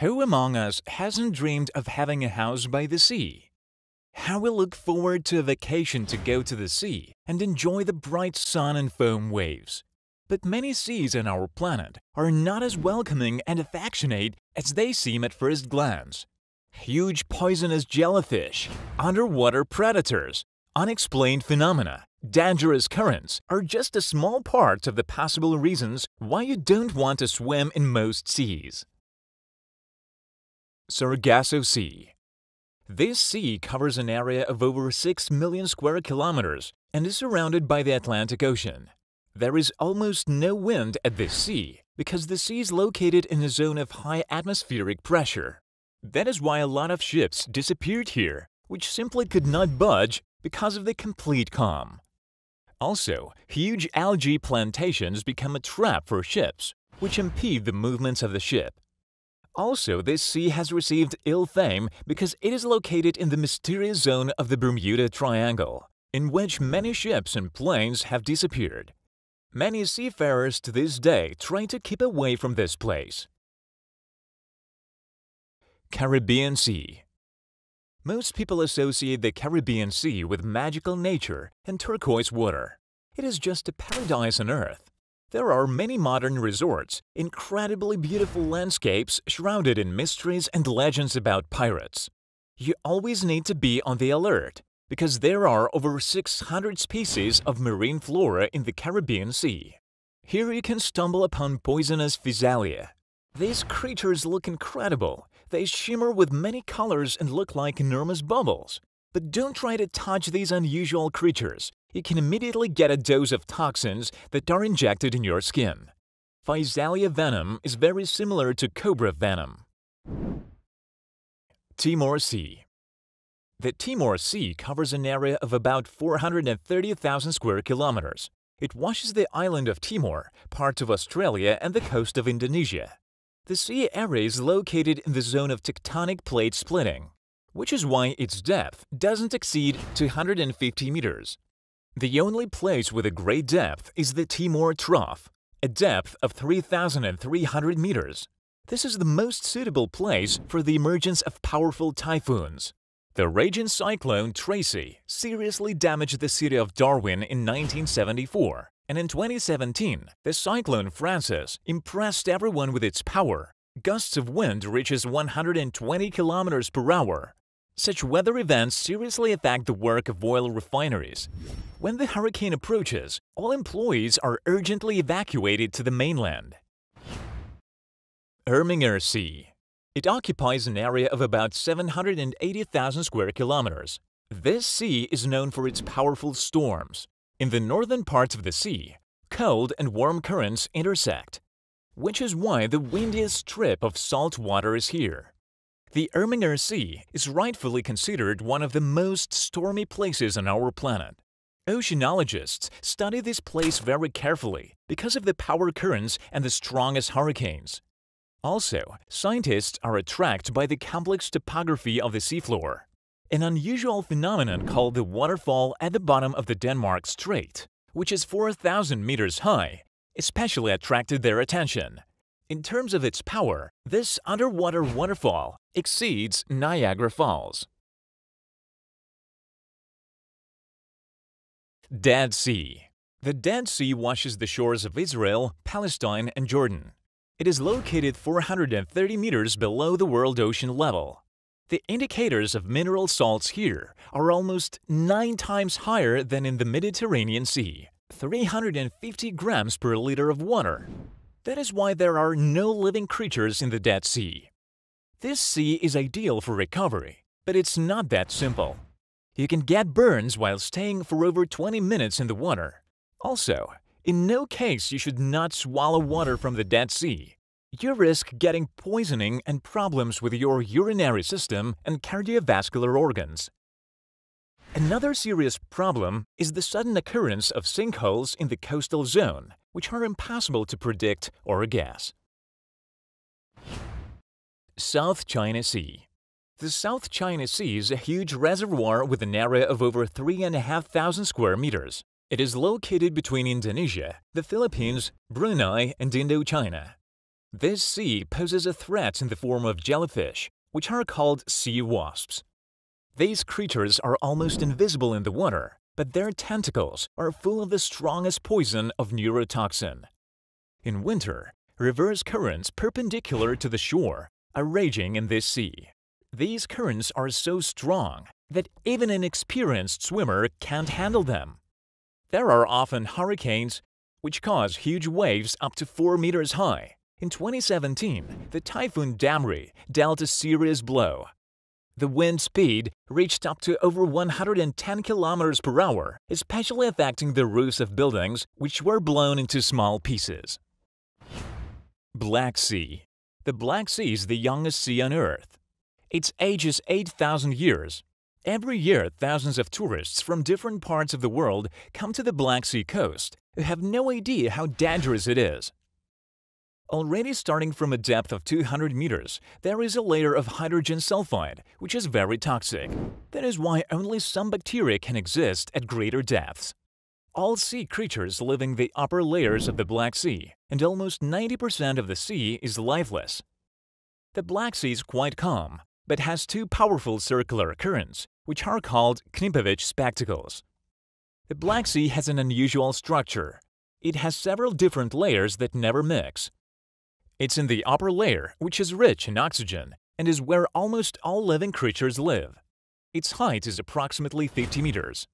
Who among us hasn't dreamed of having a house by the sea? How we look forward to a vacation to go to the sea and enjoy the bright sun and foam waves. But many seas on our planet are not as welcoming and affectionate as they seem at first glance. Huge poisonous jellyfish, underwater predators, unexplained phenomena, dangerous currents are just a small part of the possible reasons why you don't want to swim in most seas. Sargasso Sea This sea covers an area of over 6 million square kilometers and is surrounded by the Atlantic Ocean. There is almost no wind at this sea because the sea is located in a zone of high atmospheric pressure. That is why a lot of ships disappeared here, which simply could not budge because of the complete calm. Also, huge algae plantations become a trap for ships, which impede the movements of the ship. Also, this sea has received ill fame because it is located in the mysterious zone of the Bermuda Triangle, in which many ships and planes have disappeared. Many seafarers to this day try to keep away from this place. Caribbean Sea Most people associate the Caribbean Sea with magical nature and turquoise water. It is just a paradise on earth. There are many modern resorts, incredibly beautiful landscapes shrouded in mysteries and legends about pirates. You always need to be on the alert because there are over 600 species of marine flora in the Caribbean Sea. Here you can stumble upon poisonous physalia. These creatures look incredible they shimmer with many colors and look like enormous bubbles. But don't try to touch these unusual creatures. You can immediately get a dose of toxins that are injected in your skin. Physalia venom is very similar to cobra venom. Timor Sea The Timor Sea covers an area of about 430,000 square kilometers. It washes the island of Timor, parts of Australia, and the coast of Indonesia. The sea area is located in the zone of tectonic plate splitting, which is why its depth doesn't exceed 250 meters. The only place with a great depth is the Timor Trough, a depth of 3,300 meters. This is the most suitable place for the emergence of powerful typhoons. The raging cyclone Tracy seriously damaged the city of Darwin in 1974 and in 2017, the cyclone Frances impressed everyone with its power. Gusts of wind reaches 120 kilometers per hour. Such weather events seriously affect the work of oil refineries. When the hurricane approaches, all employees are urgently evacuated to the mainland. Irminger Sea It occupies an area of about 780,000 square kilometers. This sea is known for its powerful storms, in the northern parts of the sea, cold and warm currents intersect, which is why the windiest strip of salt water is here. The Irminger Sea is rightfully considered one of the most stormy places on our planet. Oceanologists study this place very carefully because of the power currents and the strongest hurricanes. Also, scientists are attracted by the complex topography of the seafloor an unusual phenomenon called the waterfall at the bottom of the Denmark Strait, which is 4,000 meters high, especially attracted their attention. In terms of its power, this underwater waterfall exceeds Niagara Falls. Dead Sea The Dead Sea washes the shores of Israel, Palestine, and Jordan. It is located 430 meters below the world ocean level. The indicators of mineral salts here are almost 9 times higher than in the Mediterranean Sea, 350 grams per liter of water. That is why there are no living creatures in the Dead Sea. This sea is ideal for recovery, but it's not that simple. You can get burns while staying for over 20 minutes in the water. Also, in no case you should not swallow water from the Dead Sea you risk getting poisoning and problems with your urinary system and cardiovascular organs. Another serious problem is the sudden occurrence of sinkholes in the coastal zone, which are impossible to predict or guess. South China Sea The South China Sea is a huge reservoir with an area of over 3,500 square meters. It is located between Indonesia, the Philippines, Brunei, and Indochina. This sea poses a threat in the form of jellyfish, which are called sea wasps. These creatures are almost invisible in the water, but their tentacles are full of the strongest poison of neurotoxin. In winter, reverse currents perpendicular to the shore are raging in this sea. These currents are so strong that even an experienced swimmer can't handle them. There are often hurricanes which cause huge waves up to 4 meters high. In 2017, the typhoon Damrey dealt a serious blow. The wind speed reached up to over 110 kilometers per hour, especially affecting the roofs of buildings, which were blown into small pieces. Black Sea The Black Sea is the youngest sea on Earth. Its age is 8,000 years. Every year, thousands of tourists from different parts of the world come to the Black Sea coast who have no idea how dangerous it is. Already starting from a depth of 200 meters, there is a layer of hydrogen sulfide, which is very toxic. That is why only some bacteria can exist at greater depths. All sea creatures live in the upper layers of the Black Sea, and almost 90% of the sea is lifeless. The Black Sea is quite calm, but has two powerful circular currents, which are called Knipovich spectacles. The Black Sea has an unusual structure. It has several different layers that never mix. It's in the upper layer, which is rich in oxygen, and is where almost all living creatures live. Its height is approximately 50 meters.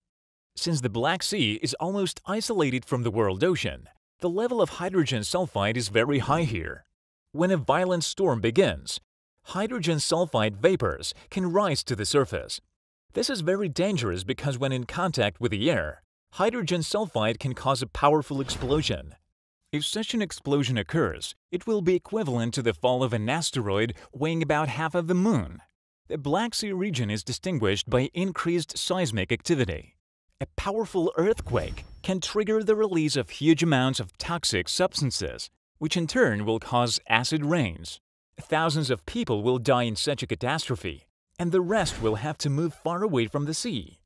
Since the Black Sea is almost isolated from the world ocean, the level of hydrogen sulfide is very high here. When a violent storm begins, hydrogen sulfide vapors can rise to the surface. This is very dangerous because when in contact with the air, hydrogen sulfide can cause a powerful explosion. If such an explosion occurs, it will be equivalent to the fall of an asteroid weighing about half of the Moon. The Black Sea region is distinguished by increased seismic activity. A powerful earthquake can trigger the release of huge amounts of toxic substances, which in turn will cause acid rains. Thousands of people will die in such a catastrophe, and the rest will have to move far away from the sea.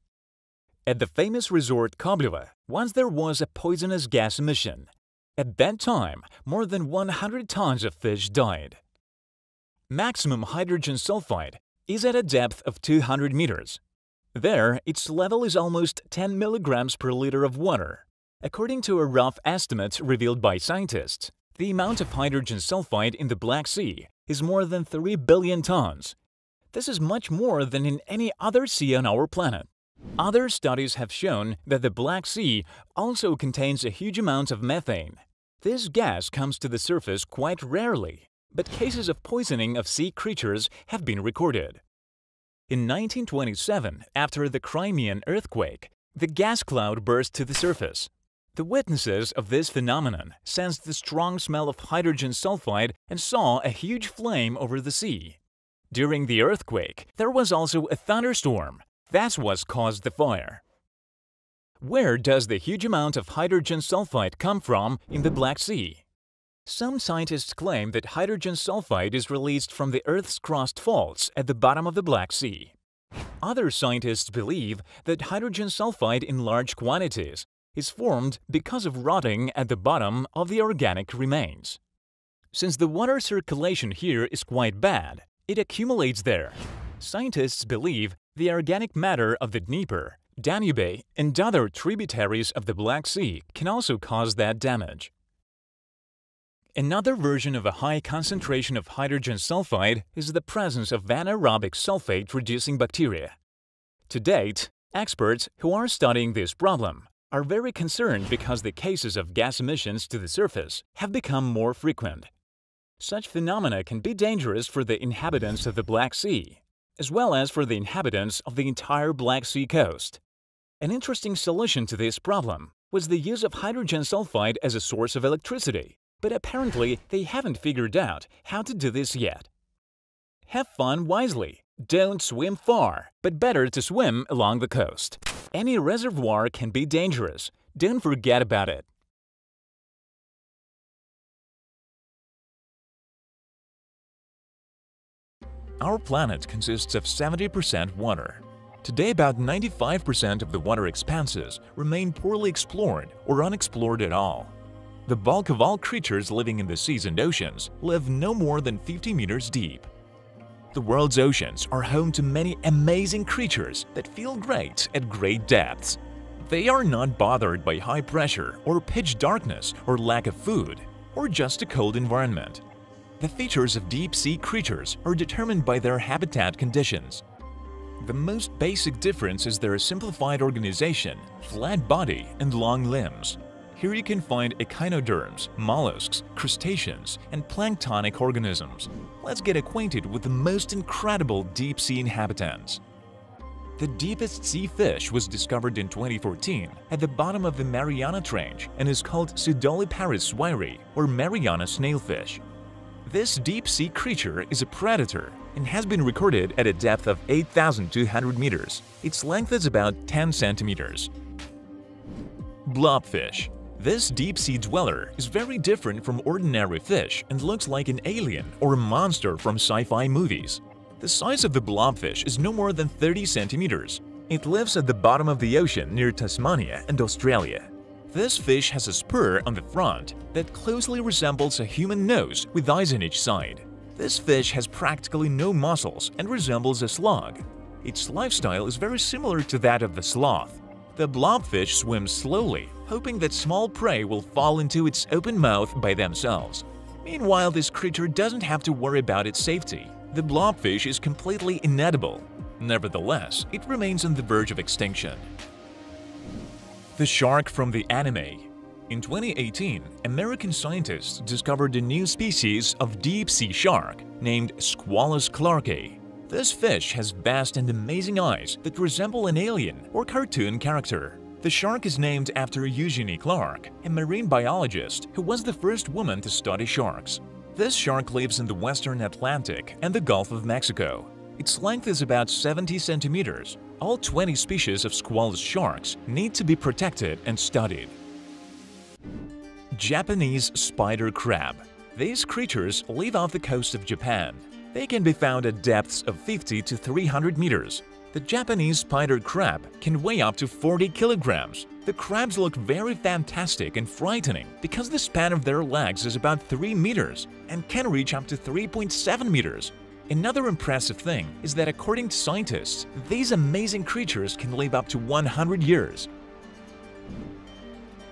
At the famous resort Kobleva, once there was a poisonous gas emission. At that time, more than 100 tons of fish died. Maximum hydrogen sulfide is at a depth of 200 meters. There, its level is almost 10 milligrams per liter of water. According to a rough estimate revealed by scientists, the amount of hydrogen sulfide in the Black Sea is more than 3 billion tons. This is much more than in any other sea on our planet. Other studies have shown that the Black Sea also contains a huge amount of methane. This gas comes to the surface quite rarely, but cases of poisoning of sea creatures have been recorded. In 1927, after the Crimean earthquake, the gas cloud burst to the surface. The witnesses of this phenomenon sensed the strong smell of hydrogen sulfide and saw a huge flame over the sea. During the earthquake, there was also a thunderstorm, that's what caused the fire. Where does the huge amount of hydrogen sulfide come from in the Black Sea? Some scientists claim that hydrogen sulfide is released from the Earth's crust faults at the bottom of the Black Sea. Other scientists believe that hydrogen sulfide in large quantities is formed because of rotting at the bottom of the organic remains. Since the water circulation here is quite bad, it accumulates there. Scientists believe the organic matter of the Dnieper, Danube, and other tributaries of the Black Sea can also cause that damage. Another version of a high concentration of hydrogen sulfide is the presence of anaerobic sulfate-reducing bacteria. To date, experts who are studying this problem are very concerned because the cases of gas emissions to the surface have become more frequent. Such phenomena can be dangerous for the inhabitants of the Black Sea, as well as for the inhabitants of the entire Black Sea coast. An interesting solution to this problem was the use of hydrogen sulfide as a source of electricity, but apparently they haven't figured out how to do this yet. Have fun wisely. Don't swim far, but better to swim along the coast. Any reservoir can be dangerous. Don't forget about it. Our planet consists of 70% water. Today, about 95% of the water expanses remain poorly explored or unexplored at all. The bulk of all creatures living in the seas and oceans live no more than 50 meters deep. The world's oceans are home to many amazing creatures that feel great at great depths. They are not bothered by high pressure or pitch darkness or lack of food or just a cold environment. The features of deep-sea creatures are determined by their habitat conditions. The most basic difference is their simplified organization, flat body, and long limbs. Here you can find echinoderms, mollusks, crustaceans, and planktonic organisms. Let's get acquainted with the most incredible deep-sea inhabitants. The deepest sea fish was discovered in 2014 at the bottom of the Mariana Trench and is called Pseudoliparis swirei, or Mariana snailfish. This deep-sea creature is a predator and has been recorded at a depth of 8,200 meters. Its length is about 10 centimeters. Blobfish this deep-sea dweller is very different from ordinary fish and looks like an alien or a monster from sci-fi movies. The size of the blobfish is no more than 30 centimeters. It lives at the bottom of the ocean near Tasmania and Australia. This fish has a spur on the front that closely resembles a human nose with eyes on each side. This fish has practically no muscles and resembles a slug. Its lifestyle is very similar to that of the sloth. The blobfish swims slowly, hoping that small prey will fall into its open mouth by themselves. Meanwhile, this creature doesn't have to worry about its safety. The blobfish is completely inedible. Nevertheless, it remains on the verge of extinction. The shark from the anime In 2018, American scientists discovered a new species of deep-sea shark named Squalus clarkei. This fish has vast and amazing eyes that resemble an alien or cartoon character. The shark is named after Eugenie Clark, a marine biologist who was the first woman to study sharks. This shark lives in the western Atlantic and the Gulf of Mexico. Its length is about 70 centimeters. All 20 species of squalus sharks need to be protected and studied. Japanese spider crab These creatures live off the coast of Japan they can be found at depths of 50 to 300 meters. The Japanese spider crab can weigh up to 40 kilograms. The crabs look very fantastic and frightening because the span of their legs is about 3 meters and can reach up to 3.7 meters. Another impressive thing is that according to scientists, these amazing creatures can live up to 100 years.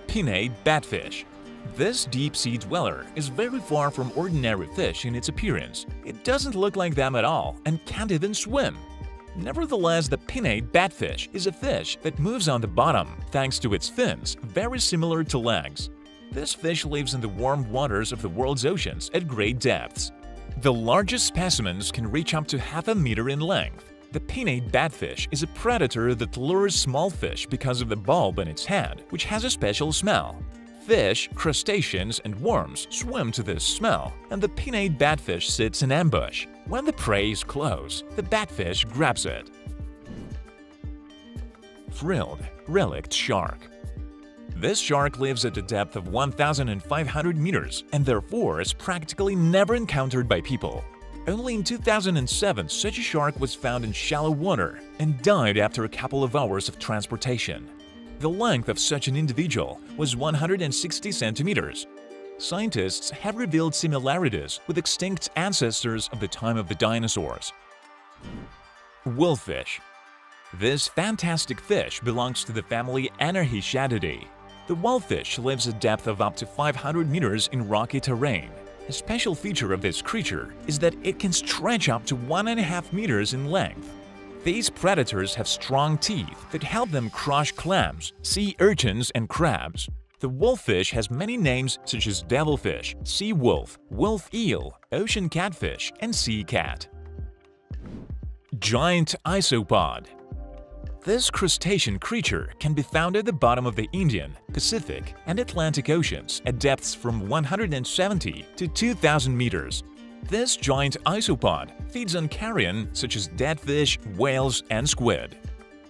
Pinnate Batfish this deep-sea dweller is very far from ordinary fish in its appearance. It doesn't look like them at all and can't even swim. Nevertheless, the pinnate batfish is a fish that moves on the bottom thanks to its fins, very similar to legs. This fish lives in the warm waters of the world's oceans at great depths. The largest specimens can reach up to half a meter in length. The pinnate batfish is a predator that lures small fish because of the bulb in its head, which has a special smell. Fish, crustaceans, and worms swim to this smell, and the pinnate batfish sits in ambush. When the prey is close, the batfish grabs it. Frilled Relict Shark This shark lives at a depth of 1,500 meters and therefore is practically never encountered by people. Only in 2007 such a shark was found in shallow water and died after a couple of hours of transportation. The length of such an individual was 160 centimeters. Scientists have revealed similarities with extinct ancestors of the time of the dinosaurs. Wolffish This fantastic fish belongs to the family Anarhichadidae. The wolffish lives a depth of up to 500 meters in rocky terrain. A special feature of this creature is that it can stretch up to 1.5 meters in length. These predators have strong teeth that help them crush clams, sea urchins, and crabs. The wolffish has many names such as devilfish, sea wolf, wolf eel, ocean catfish, and sea cat. Giant isopod This crustacean creature can be found at the bottom of the Indian, Pacific, and Atlantic Oceans at depths from 170 to 2,000 meters. This giant isopod feeds on carrion such as dead fish, whales, and squid.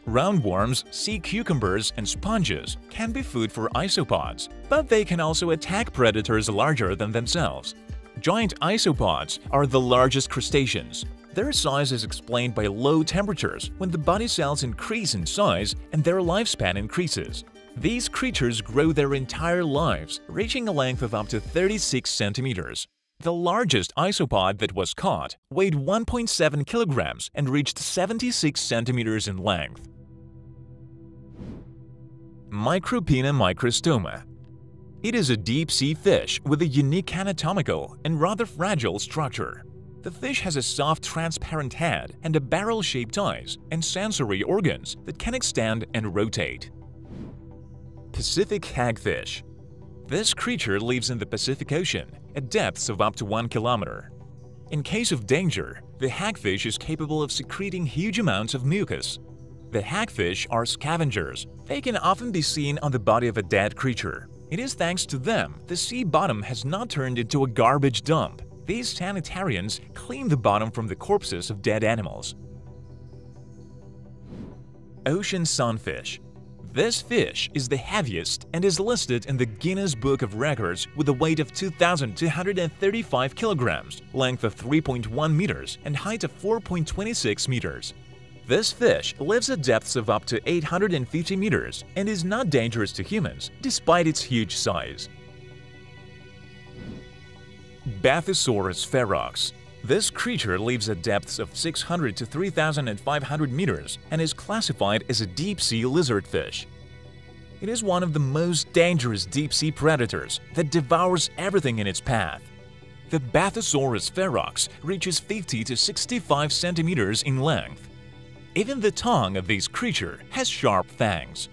Roundworms, sea cucumbers, and sponges can be food for isopods, but they can also attack predators larger than themselves. Giant isopods are the largest crustaceans. Their size is explained by low temperatures when the body cells increase in size and their lifespan increases. These creatures grow their entire lives, reaching a length of up to 36 centimeters. The largest isopod that was caught weighed 1.7 kilograms and reached 76 centimeters in length. Macropinna microstoma It is a deep-sea fish with a unique anatomical and rather fragile structure. The fish has a soft transparent head and a barrel-shaped eyes and sensory organs that can extend and rotate. Pacific hagfish This creature lives in the Pacific Ocean at depths of up to 1 kilometer. In case of danger, the hagfish is capable of secreting huge amounts of mucus. The hagfish are scavengers. They can often be seen on the body of a dead creature. It is thanks to them the sea bottom has not turned into a garbage dump. These sanitarians clean the bottom from the corpses of dead animals. Ocean sunfish This fish is the heaviest and is listed in the Guinness Book of Records with a weight of 2,235 kilograms, length of 3.1 meters, and height of 4.26 meters. This fish lives at depths of up to 850 meters and is not dangerous to humans despite its huge size. Bathysaurus ferox. This creature lives at depths of 600 to 3,500 meters and is classified as a deep-sea lizardfish. It is one of the most dangerous deep-sea predators that devours everything in its path. The Bathysaurus ferox reaches 50 to 65 centimeters in length. Even the tongue of this creature has sharp fangs.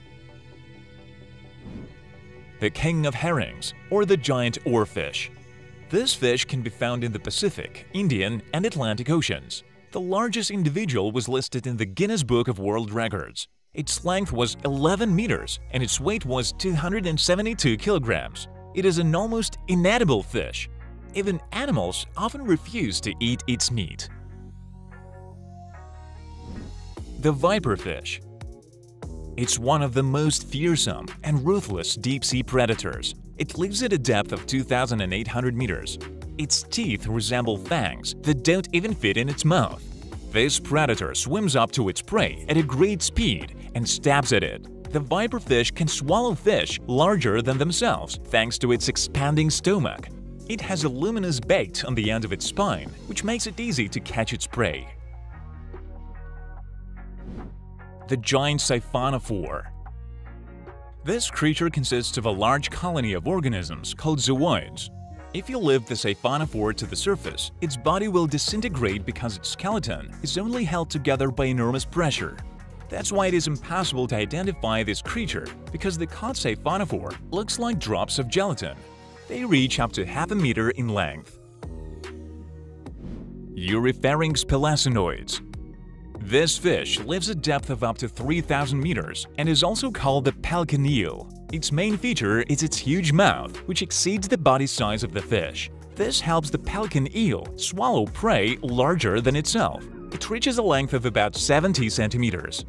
The king of herrings, or the giant oarfish. This fish can be found in the Pacific, Indian, and Atlantic Oceans. The largest individual was listed in the Guinness Book of World Records. Its length was 11 meters and its weight was 272 kilograms. It is an almost inedible fish. Even animals often refuse to eat its meat. The viperfish It's one of the most fearsome and ruthless deep-sea predators. It lives at a depth of 2,800 meters. Its teeth resemble fangs that don't even fit in its mouth. This predator swims up to its prey at a great speed and stabs at it. The viperfish can swallow fish larger than themselves thanks to its expanding stomach. It has a luminous bait on the end of its spine, which makes it easy to catch its prey. The giant siphonophore this creature consists of a large colony of organisms called zooids. If you lift the siphonophore to the surface, its body will disintegrate because its skeleton is only held together by enormous pressure. That's why it is impossible to identify this creature, because the caught siphonophore looks like drops of gelatin. They reach up to half a meter in length. Eurypharynx pelecanoides this fish lives at depth of up to 3,000 meters and is also called the pelican eel. Its main feature is its huge mouth, which exceeds the body size of the fish. This helps the pelican eel swallow prey larger than itself. It reaches a length of about 70 centimeters.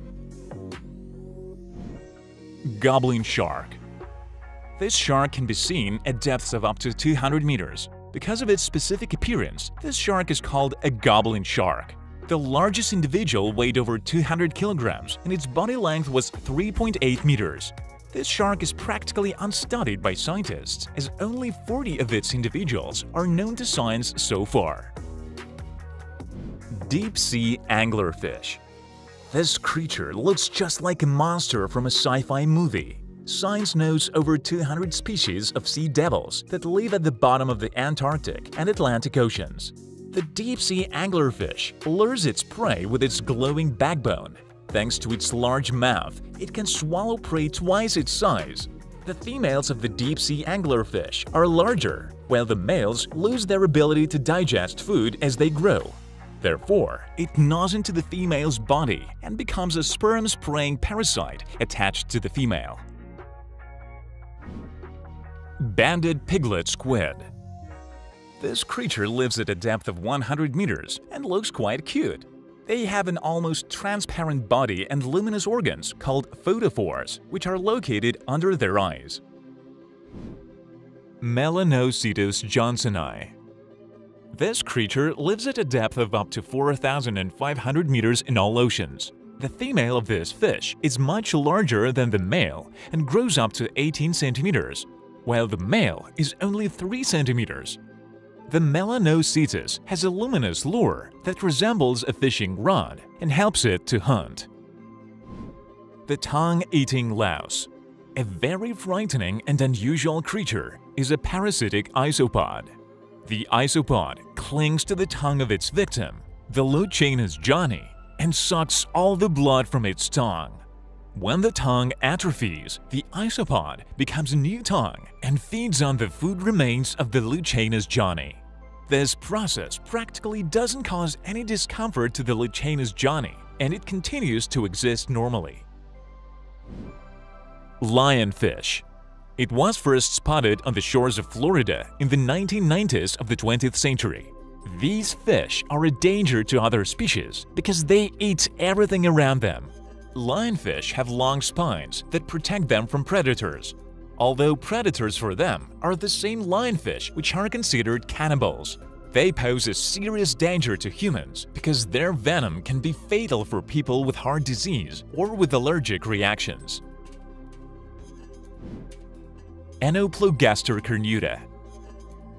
Goblin shark This shark can be seen at depths of up to 200 meters. Because of its specific appearance, this shark is called a goblin shark. The largest individual weighed over 200 kilograms and its body length was 3.8 meters. This shark is practically unstudied by scientists, as only 40 of its individuals are known to science so far. Deep-sea anglerfish This creature looks just like a monster from a sci-fi movie. Science knows over 200 species of sea devils that live at the bottom of the Antarctic and Atlantic Oceans. The deep-sea anglerfish lures its prey with its glowing backbone. Thanks to its large mouth, it can swallow prey twice its size. The females of the deep-sea anglerfish are larger, while the males lose their ability to digest food as they grow. Therefore, it gnaws into the female's body and becomes a sperm-spraying parasite attached to the female. Banded piglet squid this creature lives at a depth of 100 meters and looks quite cute. They have an almost transparent body and luminous organs called photophores, which are located under their eyes. Melanocetus johnsonii This creature lives at a depth of up to 4,500 meters in all oceans. The female of this fish is much larger than the male and grows up to 18 centimeters, while the male is only 3 centimeters. The Melanocetus has a luminous lure that resembles a fishing rod and helps it to hunt. The tongue-eating louse, a very frightening and unusual creature, is a parasitic isopod. The isopod clings to the tongue of its victim, the Lutjanus johnii, and sucks all the blood from its tongue. When the tongue atrophies, the isopod becomes a new tongue and feeds on the food remains of the Lutjanus johnii. This process practically doesn't cause any discomfort to the Lutjanus johnii, and it continues to exist normally. Lionfish It was first spotted on the shores of Florida in the 1990s of the 20th century. These fish are a danger to other species because they eat everything around them. Lionfish have long spines that protect them from predators, although predators for them are the same lionfish which are considered cannibals. They pose a serious danger to humans because their venom can be fatal for people with heart disease or with allergic reactions. Anoplogaster cornuta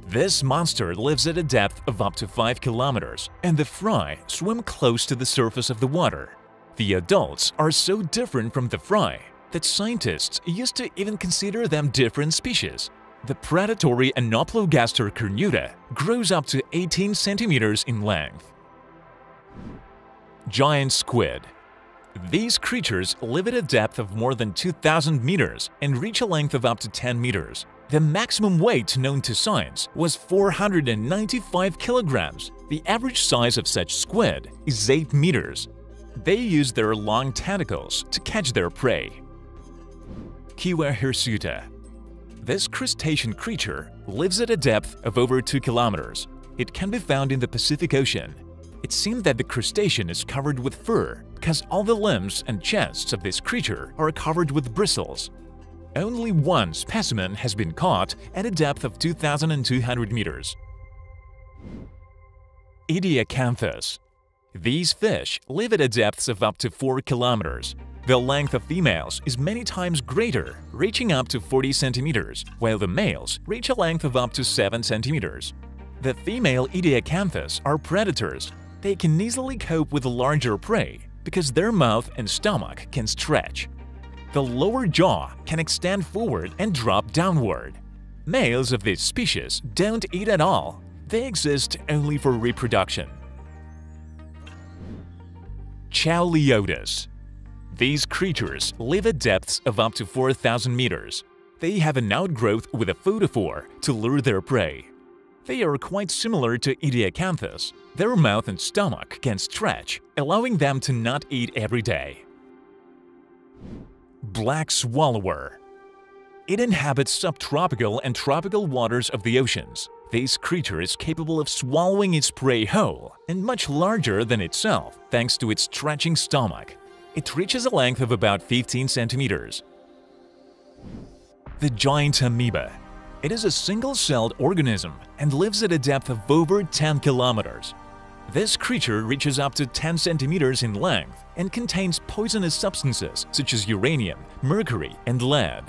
This monster lives at a depth of up to 5 kilometers, and the fry swim close to the surface of the water. The adults are so different from the fry that scientists used to even consider them different species. The predatory Anoplogaster cornuta grows up to 18 centimeters in length. Giant squid these creatures live at a depth of more than 2,000 meters and reach a length of up to 10 meters. The maximum weight known to science was 495 kilograms. The average size of such squid is 8 meters. They use their long tentacles to catch their prey. Kiwa hirsuta This crustacean creature lives at a depth of over 2 kilometers. It can be found in the Pacific Ocean. It seems that the crustacean is covered with fur because all the limbs and chests of this creature are covered with bristles. Only one specimen has been caught at a depth of 2,200 meters. Idiacanthus These fish live at a depths of up to 4 kilometers. The length of females is many times greater, reaching up to 40 centimeters, while the males reach a length of up to 7 centimeters. The female Idiacanthus are predators. They can easily cope with larger prey because their mouth and stomach can stretch. The lower jaw can extend forward and drop downward. Males of this species don't eat at all, they exist only for reproduction. Chauliodus These creatures live at depths of up to 4,000 meters. They have an outgrowth with a photophore to lure their prey. They are quite similar to Idiacanthus. Their mouth and stomach can stretch, allowing them to not eat every day. Black Swallower It inhabits subtropical and tropical waters of the oceans. This creature is capable of swallowing its prey whole and much larger than itself thanks to its stretching stomach. It reaches a length of about 15 centimeters. The giant amoeba it is a single-celled organism and lives at a depth of over 10 kilometers. This creature reaches up to 10 centimeters in length and contains poisonous substances such as uranium, mercury, and lead.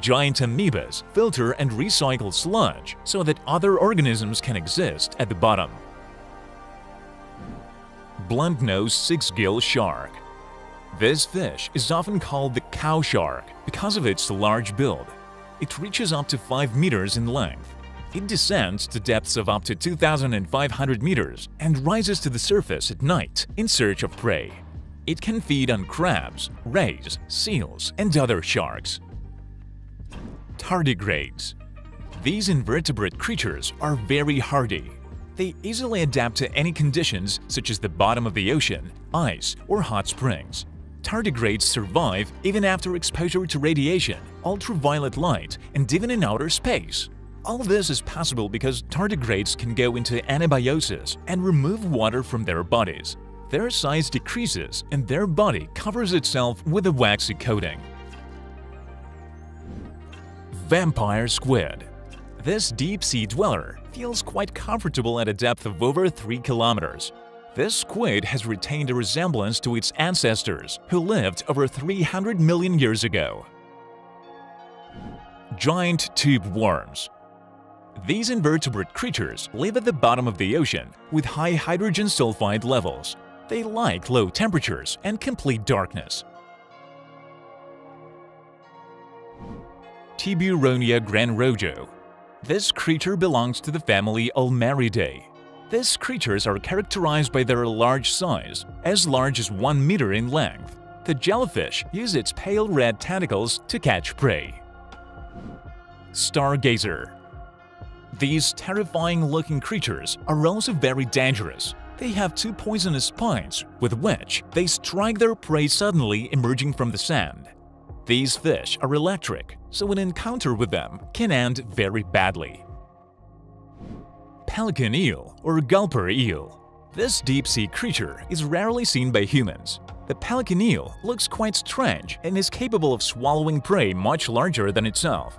Giant amoebas filter and recycle sludge so that other organisms can exist at the bottom. Blunt-nosed six-gill shark This fish is often called the cow shark because of its large build it reaches up to 5 meters in length. It descends to depths of up to 2,500 meters and rises to the surface at night in search of prey. It can feed on crabs, rays, seals, and other sharks. Tardigrades These invertebrate creatures are very hardy. They easily adapt to any conditions such as the bottom of the ocean, ice, or hot springs tardigrades survive even after exposure to radiation, ultraviolet light, and even in outer space. All this is possible because tardigrades can go into anabiosis and remove water from their bodies. Their size decreases and their body covers itself with a waxy coating. Vampire Squid This deep-sea dweller feels quite comfortable at a depth of over 3 kilometers. This squid has retained a resemblance to its ancestors, who lived over 300 million years ago. Giant tube worms These invertebrate creatures live at the bottom of the ocean with high hydrogen sulfide levels. They like low temperatures and complete darkness. Tiburonia granrojo This creature belongs to the family Ulmariidae. These creatures are characterized by their large size, as large as 1 meter in length. The jellyfish use its pale red tentacles to catch prey. Stargazer These terrifying-looking creatures are also very dangerous. They have two poisonous spines, with which they strike their prey suddenly emerging from the sand. These fish are electric, so an encounter with them can end very badly. Pelican eel or gulper eel This deep-sea creature is rarely seen by humans. The pelican eel looks quite strange and is capable of swallowing prey much larger than itself.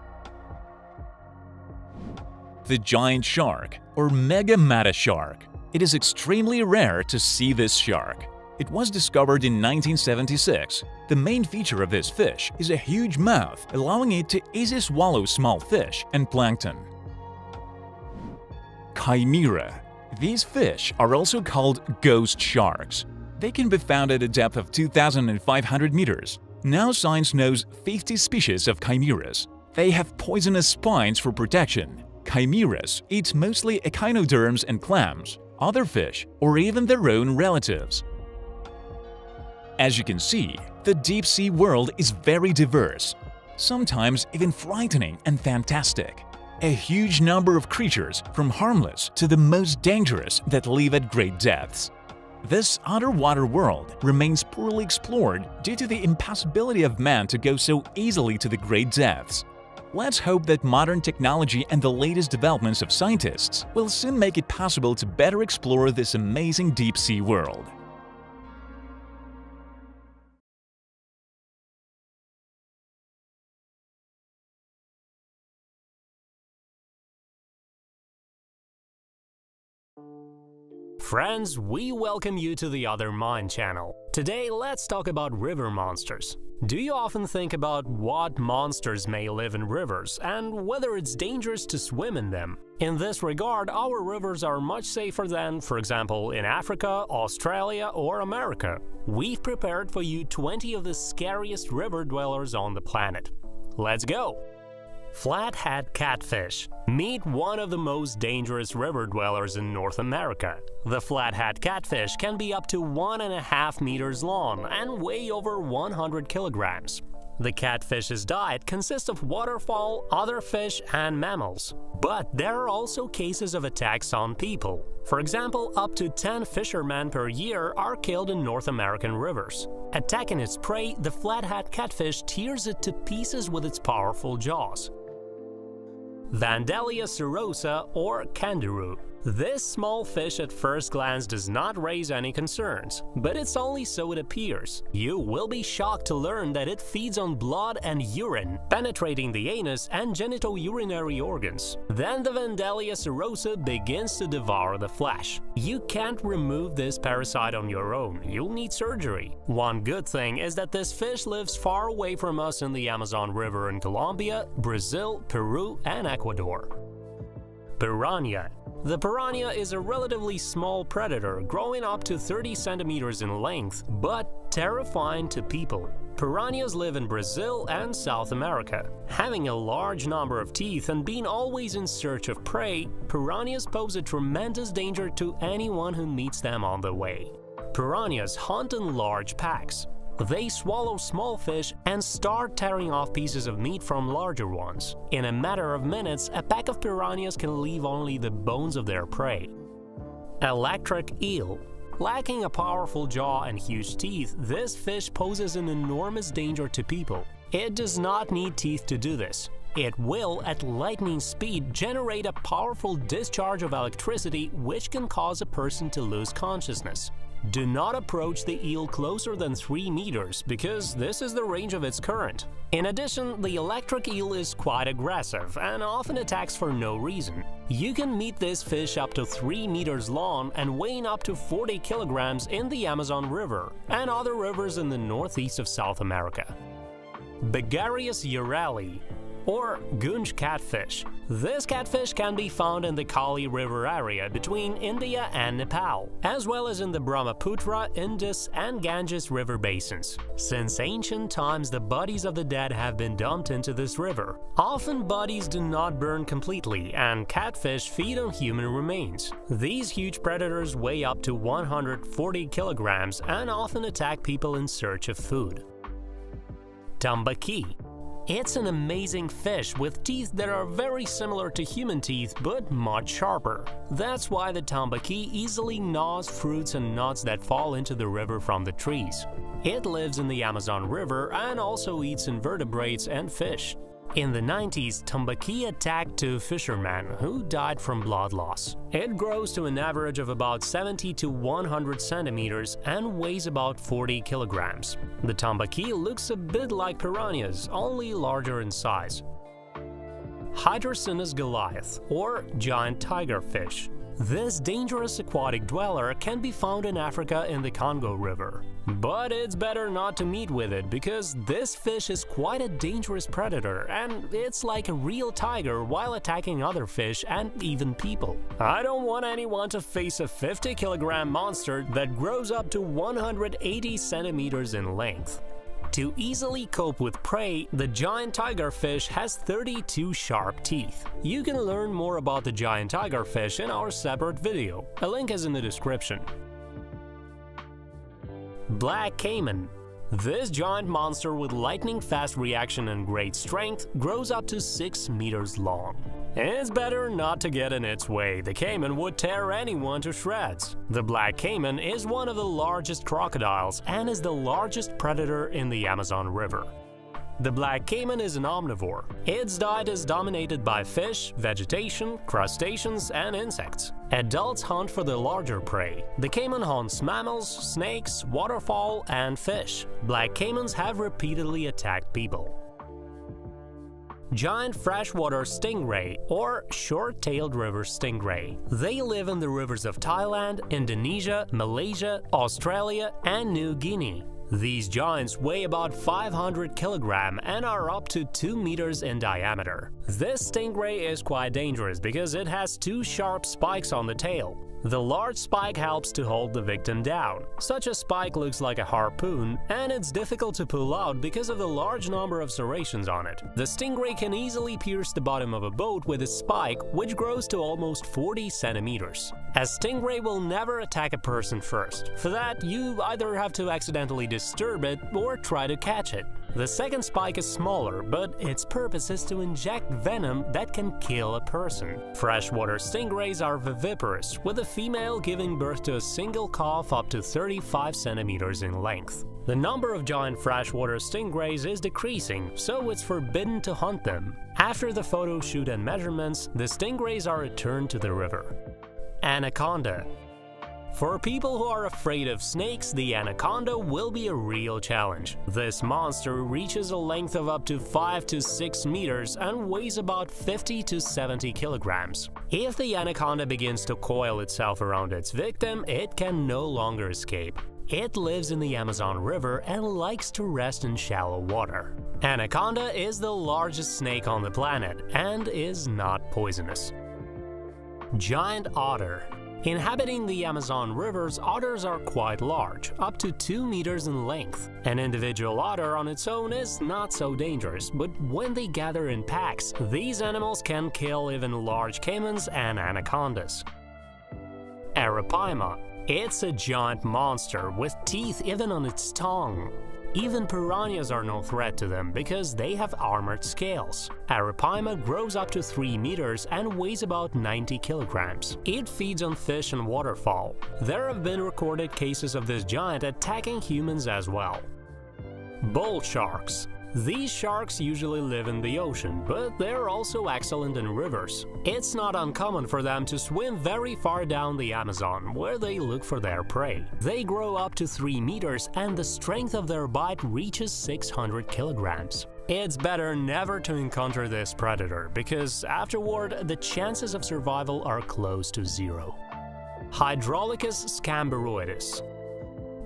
The giant shark or Megamouth shark It is extremely rare to see this shark. It was discovered in 1976. The main feature of this fish is a huge mouth, allowing it to easily swallow small fish and plankton. Chimera These fish are also called ghost sharks. They can be found at a depth of 2,500 meters. Now science knows 50 species of chimeras. They have poisonous spines for protection. Chimeras eat mostly echinoderms and clams, other fish, or even their own relatives. As you can see, the deep-sea world is very diverse, sometimes even frightening and fantastic. A huge number of creatures, from harmless to the most dangerous that live at great depths. This underwater world remains poorly explored due to the impossibility of man to go so easily to the great depths. Let's hope that modern technology and the latest developments of scientists will soon make it possible to better explore this amazing deep-sea world. Friends, we welcome you to the Other Mind channel. Today, let's talk about river monsters. Do you often think about what monsters may live in rivers and whether it's dangerous to swim in them? In this regard, our rivers are much safer than, for example, in Africa, Australia or America. We've prepared for you 20 of the scariest river dwellers on the planet. Let's go! Flathead catfish. Meet one of the most dangerous river dwellers in North America. The flathead catfish can be up to 1.5 meters long and weigh over 100 kilograms. The catfish's diet consists of waterfowl, other fish, and mammals. But there are also cases of attacks on people. For example, up to 10 fishermen per year are killed in North American rivers. Attacking its prey, the flathead catfish tears it to pieces with its powerful jaws. Vandellia cirrhosa or candiru. This small fish at first glance does not raise any concerns, but it's only so it appears. You will be shocked to learn that it feeds on blood and urine, penetrating the anus and genitourinary organs. Then the Vandellia cirrhosa begins to devour the flesh. You can't remove this parasite on your own, you'll need surgery. One good thing is that this fish lives far away from us in the Amazon River in Colombia, Brazil, Peru, and Ecuador. Piranha the piranha is a relatively small predator, growing up to 30 centimeters in length, but terrifying to people. Piranhas live in Brazil and South America. Having a large number of teeth and being always in search of prey, piranhas pose a tremendous danger to anyone who meets them on the way. Piranhas hunt in large packs. They swallow small fish and start tearing off pieces of meat from larger ones. In a matter of minutes, a pack of piranhas can leave only the bones of their prey. Electric eel Lacking a powerful jaw and huge teeth, this fish poses an enormous danger to people. It does not need teeth to do this. It will, at lightning speed, generate a powerful discharge of electricity which can cause a person to lose consciousness. Do not approach the eel closer than 3 meters because this is the range of its current. In addition, the electric eel is quite aggressive and often attacks for no reason. You can meet this fish up to 3 meters long and weighing up to 40 kilograms in the Amazon River and other rivers in the northeast of South America. Bagarius yarrelli or Goonch catfish. This catfish can be found in the Kali River area between India and Nepal, as well as in the Brahmaputra, Indus, and Ganges river basins. Since ancient times, the bodies of the dead have been dumped into this river. Often bodies do not burn completely, and catfish feed on human remains. These huge predators weigh up to 140 kilograms and often attack people in search of food. Tambaqui it's an amazing fish with teeth that are very similar to human teeth but much sharper. That's why the tambaqui easily gnaws fruits and nuts that fall into the river from the trees. It lives in the Amazon River and also eats invertebrates and fish. In the 90s, Tambaqui attacked two fishermen who died from blood loss. It grows to an average of about 70 to 100 centimeters and weighs about 40 kilograms. The Tambaqui looks a bit like piranhas, only larger in size. Hydrocynus goliath, or giant tigerfish, this dangerous aquatic dweller can be found in Africa in the Congo River. But it's better not to meet with it because this fish is quite a dangerous predator and it's like a real tiger while attacking other fish and even people. I don't want anyone to face a 50 kilogram monster that grows up to 180 centimeters in length. To easily cope with prey, the giant tigerfish has 32 sharp teeth. You can learn more about the giant tigerfish in our separate video, a link is in the description. Black Caiman this giant monster with lightning-fast reaction and great strength grows up to 6 meters long. It's better not to get in its way, the caiman would tear anyone to shreds. The black caiman is one of the largest crocodiles and is the largest predator in the Amazon River. The black caiman is an omnivore. Its diet is dominated by fish, vegetation, crustaceans, and insects. Adults hunt for the larger prey. The caiman hunts mammals, snakes, waterfowl, and fish. Black caimans have repeatedly attacked people. Giant freshwater stingray or short-tailed river stingray. They live in the rivers of Thailand, Indonesia, Malaysia, Australia, and New Guinea. These giants weigh about 500 kg and are up to 2 meters in diameter. This stingray is quite dangerous because it has two sharp spikes on the tail. The large spike helps to hold the victim down. Such a spike looks like a harpoon, and it's difficult to pull out because of the large number of serrations on it. The stingray can easily pierce the bottom of a boat with its spike, which grows to almost 40 centimeters. A stingray will never attack a person first. For that, you either have to accidentally disturb it or try to catch it. The second spike is smaller, but its purpose is to inject venom that can kill a person. Freshwater stingrays are viviparous, with a female giving birth to a single calf up to 35 centimeters in length. The number of giant freshwater stingrays is decreasing, so it's forbidden to hunt them. After the photo shoot and measurements, the stingrays are returned to the river. Anaconda for people who are afraid of snakes, the anaconda will be a real challenge. This monster reaches a length of up to 5 to 6 meters and weighs about 50 to 70 kilograms. If the anaconda begins to coil itself around its victim, it can no longer escape. It lives in the Amazon River and likes to rest in shallow water. Anaconda is the largest snake on the planet and is not poisonous. Giant Otter Inhabiting the Amazon rivers, otters are quite large, up to 2 meters in length. An individual otter on its own is not so dangerous, but when they gather in packs, these animals can kill even large caimans and anacondas. Arapaima. It's a giant monster with teeth even on its tongue. Even piranhas are no threat to them because they have armored scales. Arapaima grows up to 3 meters and weighs about 90 kilograms. It feeds on fish and waterfowl. There have been recorded cases of this giant attacking humans as well. Bull sharks These sharks usually live in the ocean, but they're also excellent in rivers. It's not uncommon for them to swim very far down the Amazon, where they look for their prey. They grow up to 3 meters and the strength of their bite reaches 600 kilograms. It's better never to encounter this predator, because afterward the chances of survival are close to zero. Hydrolycus scomberoides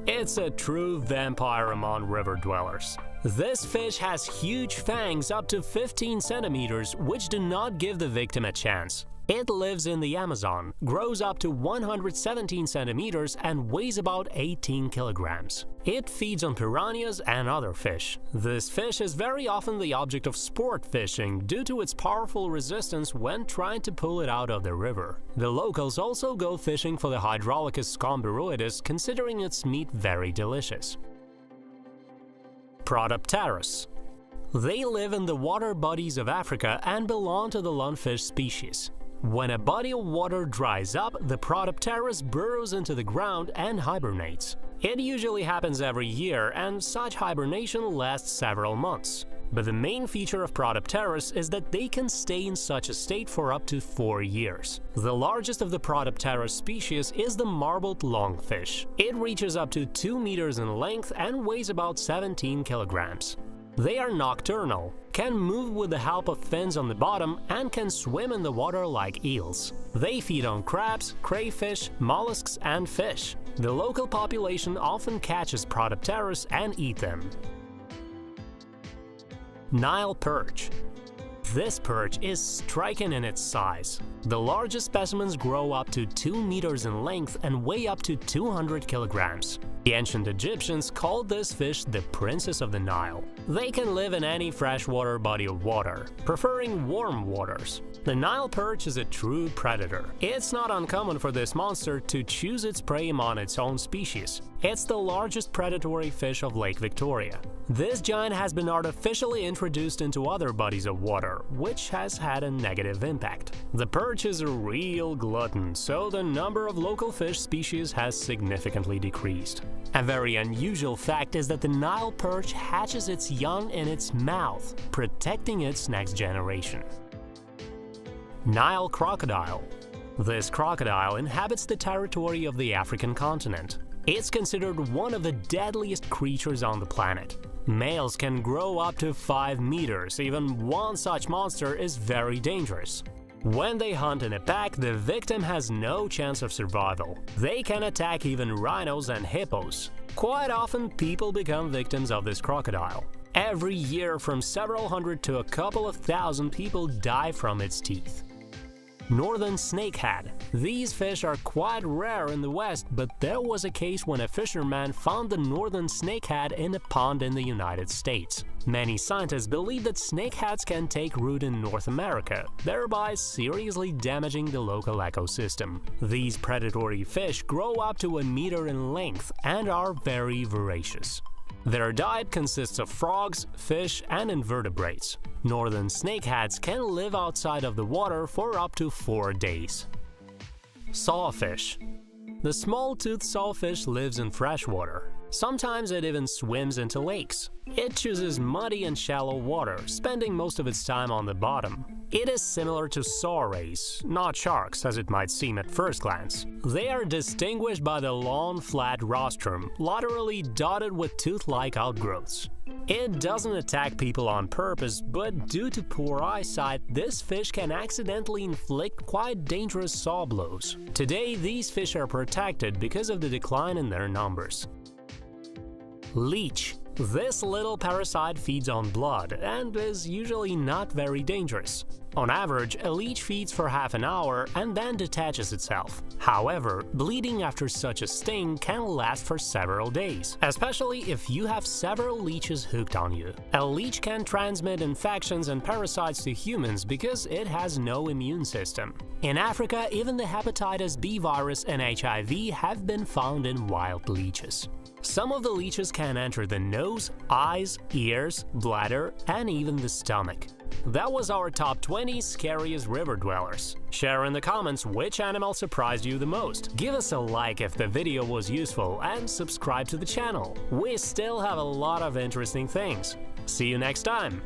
it's a true vampire among river dwellers. This fish has huge fangs up to 15 centimeters which do not give the victim a chance. It lives in the Amazon, grows up to 117 centimeters and weighs about 18 kilograms. It feeds on piranhas and other fish. This fish is very often the object of sport fishing due to its powerful resistance when trying to pull it out of the river. The locals also go fishing for the Hydrolycus scomberoides considering its meat very delicious. Protopterus They live in the water bodies of Africa and belong to the lungfish species. When a body of water dries up, the Protopterus burrows into the ground and hibernates. It usually happens every year, and such hibernation lasts several months. But the main feature of Protopterus is that they can stay in such a state for up to 4 years. The largest of the Protopterus species is the marbled lungfish. It reaches up to 2 meters in length and weighs about 17 kilograms. They are nocturnal, can move with the help of fins on the bottom, and can swim in the water like eels. They feed on crabs, crayfish, mollusks, and fish. The local population often catches Protopterus and eat them. Nile perch this perch is striking in its size. The largest specimens grow up to 2 meters in length and weigh up to 200 kilograms. The ancient Egyptians called this fish the princess of the Nile. They can live in any freshwater body of water, preferring warm waters. The Nile perch is a true predator. It's not uncommon for this monster to choose its prey among its own species. It's the largest predatory fish of Lake Victoria. This giant has been artificially introduced into other bodies of water, which has had a negative impact. The perch is a real glutton, so the number of local fish species has significantly decreased. A very unusual fact is that the Nile perch hatches its young in its mouth, protecting its next generation. Nile crocodile This crocodile inhabits the territory of the African continent. It's considered one of the deadliest creatures on the planet. Males can grow up to 5 meters, even one such monster is very dangerous. When they hunt in a pack, the victim has no chance of survival. They can attack even rhinos and hippos. Quite often, people become victims of this crocodile. Every year, from several hundred to a couple of thousand people die from its teeth. Northern snakehead. These fish are quite rare in the West, but there was a case when a fisherman found the northern snakehead in a pond in the United States. Many scientists believe that snakeheads can take root in North America, thereby seriously damaging the local ecosystem. These predatory fish grow up to a meter in length and are very voracious. Their diet consists of frogs, fish, and invertebrates. Northern snakeheads can live outside of the water for up to 4 days. Sawfish The small-toothed sawfish lives in freshwater. Sometimes it even swims into lakes. It chooses muddy and shallow water, spending most of its time on the bottom. It is similar to saw rays, not sharks as it might seem at first glance. They are distinguished by the long, flat rostrum, laterally dotted with tooth-like outgrowths. It doesn't attack people on purpose, but due to poor eyesight, this fish can accidentally inflict quite dangerous saw blows. Today, these fish are protected because of the decline in their numbers. Leech this little parasite feeds on blood and is usually not very dangerous. On average, a leech feeds for half an hour and then detaches itself. However, bleeding after such a sting can last for several days, especially if you have several leeches hooked on you. A leech can transmit infections and parasites to humans because it has no immune system. In Africa, even the hepatitis B virus and HIV have been found in wild leeches. Some of the leeches can enter the nose, eyes, ears, bladder, and even the stomach. That was our top 20 scariest river dwellers. Share in the comments which animal surprised you the most. Give us a like if the video was useful and subscribe to the channel. We still have a lot of interesting things. See you next time!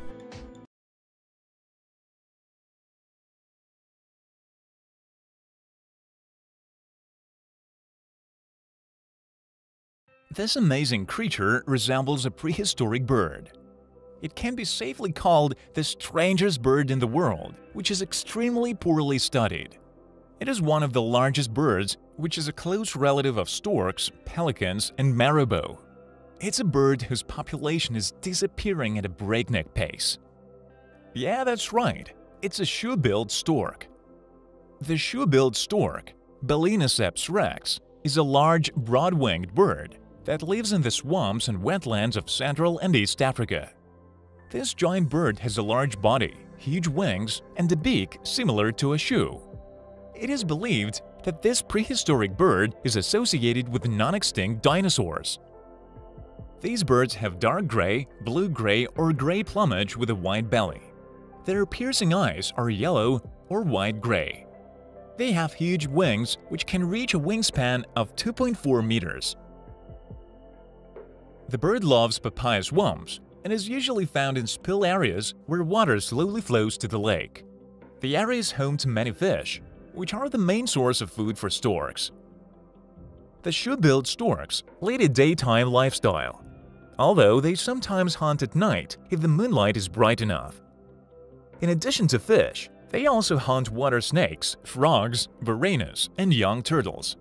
This amazing creature resembles a prehistoric bird. It can be safely called the strangest bird in the world, which is extremely poorly studied. It is one of the largest birds, which is a close relative of storks, pelicans, and marabou. It's a bird whose population is disappearing at a breakneck pace. Yeah, that's right, it's a shoe-billed stork. The shoe-billed stork, Balaeniceps rex, is a large, broad-winged bird that lives in the swamps and wetlands of Central and East Africa. This giant bird has a large body, huge wings, and a beak similar to a shoe. It is believed that this prehistoric bird is associated with non-extinct dinosaurs. These birds have dark gray, blue-gray, or gray plumage with a white belly. Their piercing eyes are yellow or white-gray. They have huge wings which can reach a wingspan of 2.4 meters. The bird loves papyrus swamps and is usually found in spill areas where water slowly flows to the lake. The area is home to many fish, which are the main source of food for storks. The shoe-billed storks lead a daytime lifestyle, although they sometimes hunt at night if the moonlight is bright enough. In addition to fish, they also hunt water snakes, frogs, varanus, and young turtles.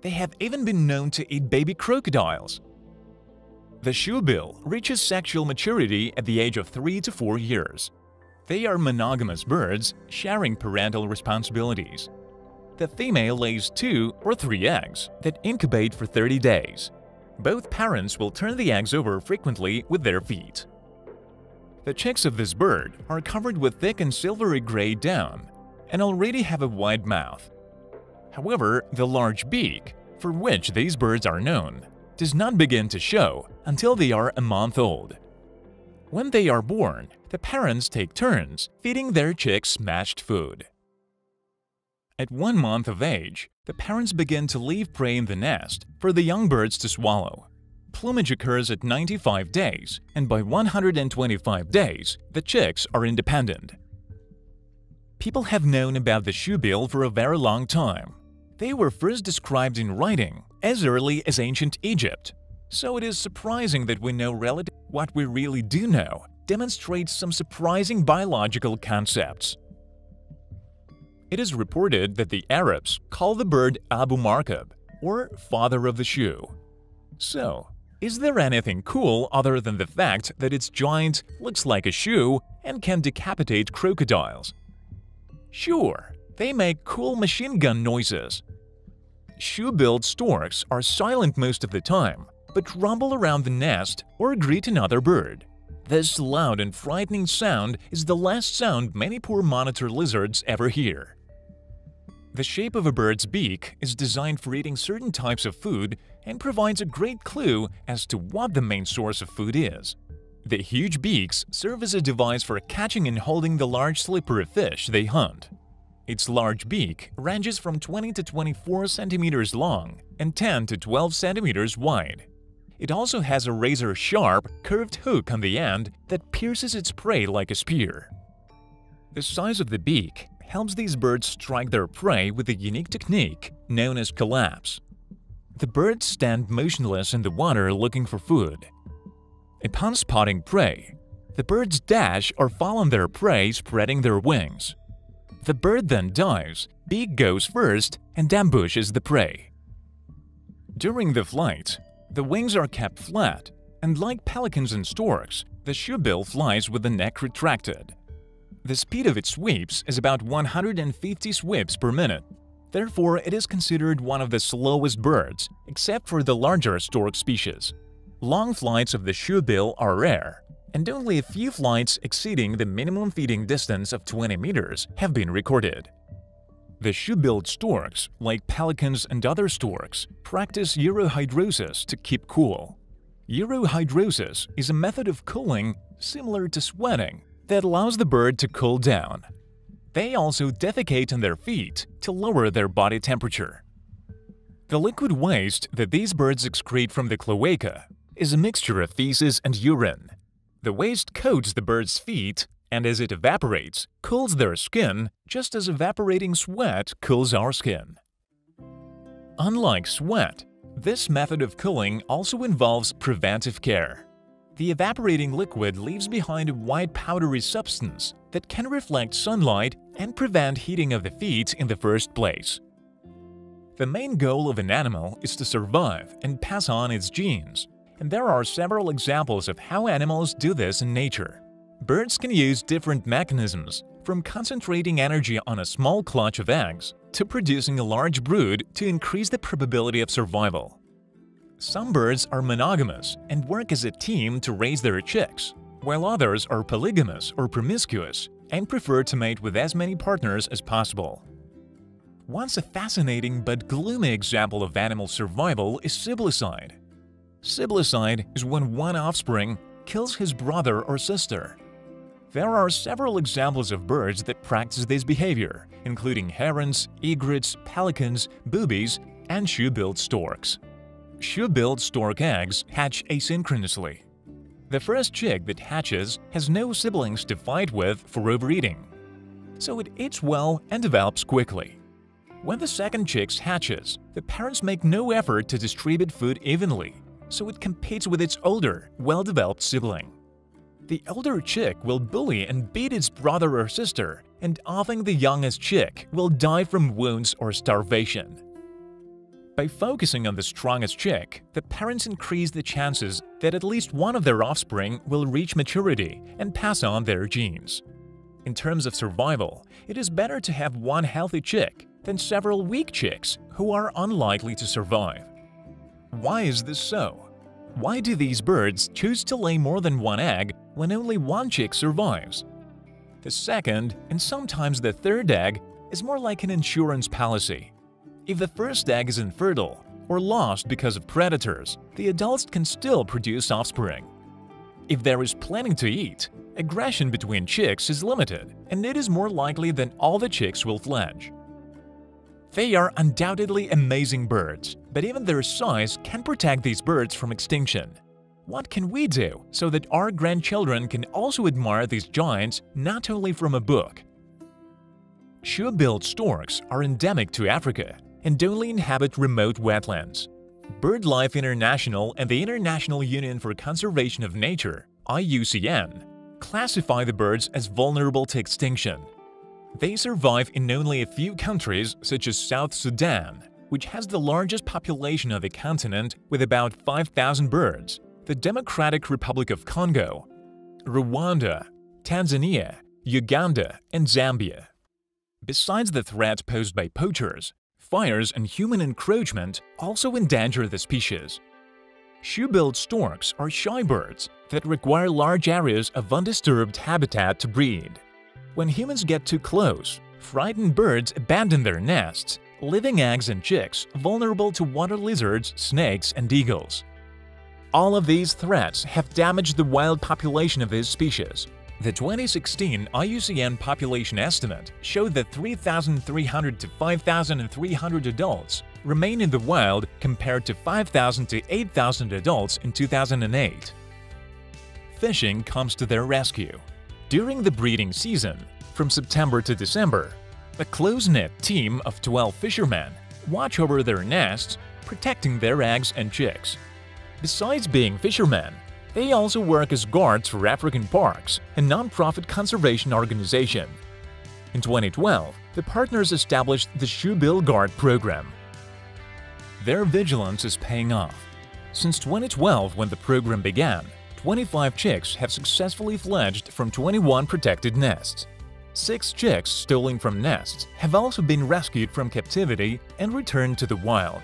They have even been known to eat baby crocodiles, the shoebill reaches sexual maturity at the age of 3 to 4 years. They are monogamous birds, sharing parental responsibilities. The female lays two or three eggs that incubate for 30 days. Both parents will turn the eggs over frequently with their feet. The chicks of this bird are covered with thick and silvery gray down and already have a wide mouth. However, the large beak, for which these birds are known, does not begin to show until they are a month old. When they are born, the parents take turns feeding their chicks mashed food. At one month of age, the parents begin to leave prey in the nest for the young birds to swallow. Plumage occurs at 95 days, and by 125 days, the chicks are independent. People have known about the shoebill for a very long time. They were first described in writing as early as ancient Egypt so it is surprising that we know relative what we really do know demonstrates some surprising biological concepts. It is reported that the Arabs call the bird Abu Markab, or father of the shoe. So, is there anything cool other than the fact that its giant looks like a shoe and can decapitate crocodiles? Sure, they make cool machine gun noises. Shoe-billed storks are silent most of the time, but rumble around the nest or greet another bird. This loud and frightening sound is the last sound many poor monitor lizards ever hear. The shape of a bird's beak is designed for eating certain types of food and provides a great clue as to what the main source of food is. The huge beaks serve as a device for catching and holding the large slippery fish they hunt. Its large beak ranges from 20 to 24 centimeters long and 10 to 12 centimeters wide. It also has a razor-sharp, curved hook on the end that pierces its prey like a spear. The size of the beak helps these birds strike their prey with a unique technique known as collapse. The birds stand motionless in the water looking for food. Upon spotting prey, the birds dash or fall on their prey spreading their wings. The bird then dives, beak goes first, and ambushes the prey. During the flight, the wings are kept flat, and like pelicans and storks, the shoebill flies with the neck retracted. The speed of its sweeps is about 150 sweeps per minute. Therefore, it is considered one of the slowest birds, except for the larger stork species. Long flights of the shoebill are rare, and only a few flights exceeding the minimum feeding distance of 20 meters have been recorded. The shoe-billed storks, like pelicans and other storks, practice urohidrosis to keep cool. Urohidrosis is a method of cooling similar to sweating that allows the bird to cool down. They also defecate on their feet to lower their body temperature. The liquid waste that these birds excrete from the cloaca is a mixture of feces and urine. The waste coats the bird's feet and as it evaporates, cools their skin just as evaporating sweat cools our skin. Unlike sweat, this method of cooling also involves preventive care. The evaporating liquid leaves behind a white powdery substance that can reflect sunlight and prevent heating of the feet in the first place. The main goal of an animal is to survive and pass on its genes, and there are several examples of how animals do this in nature. Birds can use different mechanisms, from concentrating energy on a small clutch of eggs to producing a large brood to increase the probability of survival. Some birds are monogamous and work as a team to raise their chicks, while others are polygamous or promiscuous and prefer to mate with as many partners as possible. Once a fascinating but gloomy example of animal survival is siblicide. Siblicide is when one offspring kills his brother or sister. There are several examples of birds that practice this behavior, including herons, egrets, pelicans, boobies, and shoe-billed storks. Shoe-billed stork eggs hatch asynchronously. The first chick that hatches has no siblings to fight with for overeating, so it eats well and develops quickly. When the second chick hatches, the parents make no effort to distribute food evenly, so it competes with its older, well-developed sibling. The elder chick will bully and beat its brother or sister, and often the youngest chick will die from wounds or starvation. By focusing on the strongest chick, the parents increase the chances that at least one of their offspring will reach maturity and pass on their genes. In terms of survival, it is better to have one healthy chick than several weak chicks who are unlikely to survive. Why is this so? Why do these birds choose to lay more than one egg when only one chick survives? The second, and sometimes the third egg, is more like an insurance policy. If the first egg is infertile or lost because of predators, the adults can still produce offspring. If there is plenty to eat, aggression between chicks is limited, and it is more likely that all the chicks will fledge. They are undoubtedly amazing birds, but even their size can protect these birds from extinction. What can we do so that our grandchildren can also admire these giants not only from a book? Shoe-billed storks are endemic to Africa and only inhabit remote wetlands. BirdLife International and the International Union for Conservation of Nature IUCN, classify the birds as vulnerable to extinction they survive in only a few countries such as South Sudan, which has the largest population of the continent with about 5,000 birds, the Democratic Republic of Congo, Rwanda, Tanzania, Uganda, and Zambia. Besides the threat posed by poachers, fires and human encroachment also endanger the species. Shoe-billed storks are shy birds that require large areas of undisturbed habitat to breed. When humans get too close, frightened birds abandon their nests, leaving eggs and chicks vulnerable to water lizards, snakes, and eagles. All of these threats have damaged the wild population of this species. The 2016 IUCN population estimate showed that 3,300 to 5,300 adults remain in the wild compared to 5,000 to 8,000 adults in 2008. Fishing comes to their rescue. During the breeding season, from September to December, a close-knit team of 12 fishermen watch over their nests, protecting their eggs and chicks. Besides being fishermen, they also work as guards for African Parks, a non-profit conservation organization. In 2012, the partners established the Shoebill Guard program. Their vigilance is paying off. Since 2012, when the program began, 25 chicks have successfully fledged from 21 protected nests. Six chicks stolen from nests have also been rescued from captivity and returned to the wild.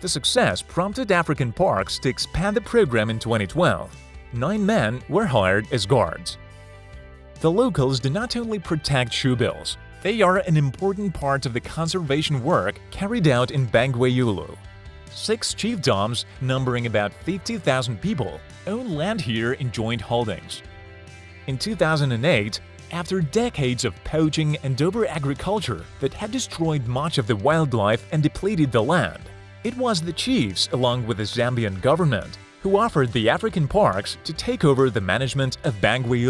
The success prompted African Parks to expand the program in 2012. Nine men were hired as guards. The locals do not only protect shoebills, they are an important part of the conservation work carried out in Bangweulu. Six chiefdoms, numbering about 50,000 people, own land here in joint holdings. In 2008, after decades of poaching and over-agriculture that had destroyed much of the wildlife and depleted the land, it was the chiefs, along with the Zambian government, who offered the African parks to take over the management of Bangui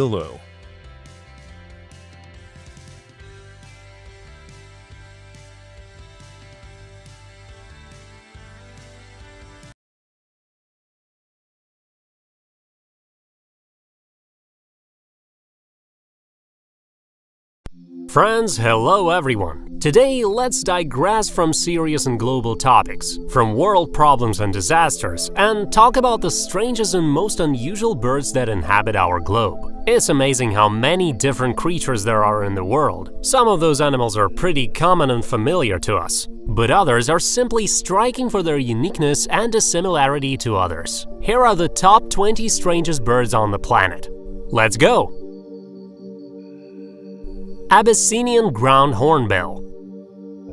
Friends, hello everyone! Today, let's digress from serious and global topics, from world problems and disasters, and talk about the strangest and most unusual birds that inhabit our globe. It's amazing how many different creatures there are in the world. Some of those animals are pretty common and familiar to us, but others are simply striking for their uniqueness and dissimilarity to others. Here are the top 20 strangest birds on the planet. Let's go! Abyssinian ground hornbill.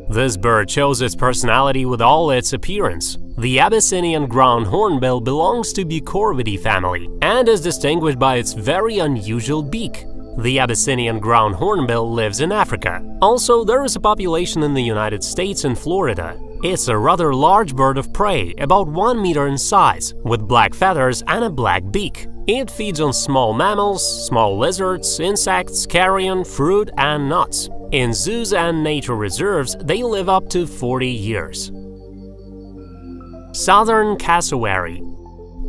This bird shows its personality with all its appearance. The Abyssinian ground hornbill belongs to the Bucorvidae family and is distinguished by its very unusual beak. The Abyssinian ground hornbill lives in Africa. Also, there is a population in the United States and Florida. It's a rather large bird of prey, about 1 meter in size, with black feathers and a black beak. It feeds on small mammals, small lizards, insects, carrion, fruit, and nuts. In zoos and nature reserves, they live up to 40 years. Southern Cassowary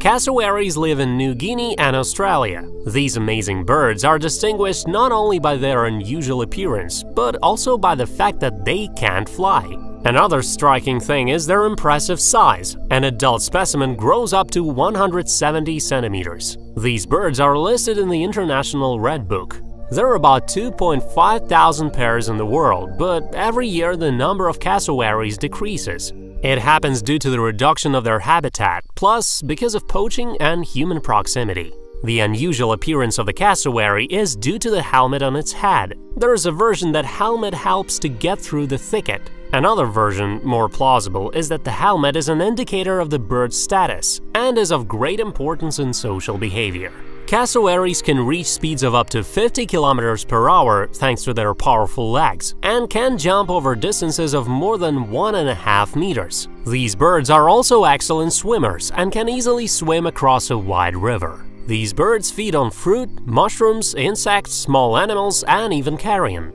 Cassowaries live in New Guinea and Australia. These amazing birds are distinguished not only by their unusual appearance, but also by the fact that they can't fly. Another striking thing is their impressive size. An adult specimen grows up to 170 centimeters. These birds are listed in the International Red Book. There are about 2.5 thousand pairs in the world, but every year the number of cassowaries decreases. It happens due to the reduction of their habitat, plus because of poaching and human proximity. The unusual appearance of the cassowary is due to the helmet on its head. There is a version that helmet helps to get through the thicket, Another version, more plausible, is that the helmet is an indicator of the bird's status and is of great importance in social behavior. Cassowaries can reach speeds of up to 50 km per hour thanks to their powerful legs and can jump over distances of more than 1.5 meters. These birds are also excellent swimmers and can easily swim across a wide river. These birds feed on fruit, mushrooms, insects, small animals, and even carrion.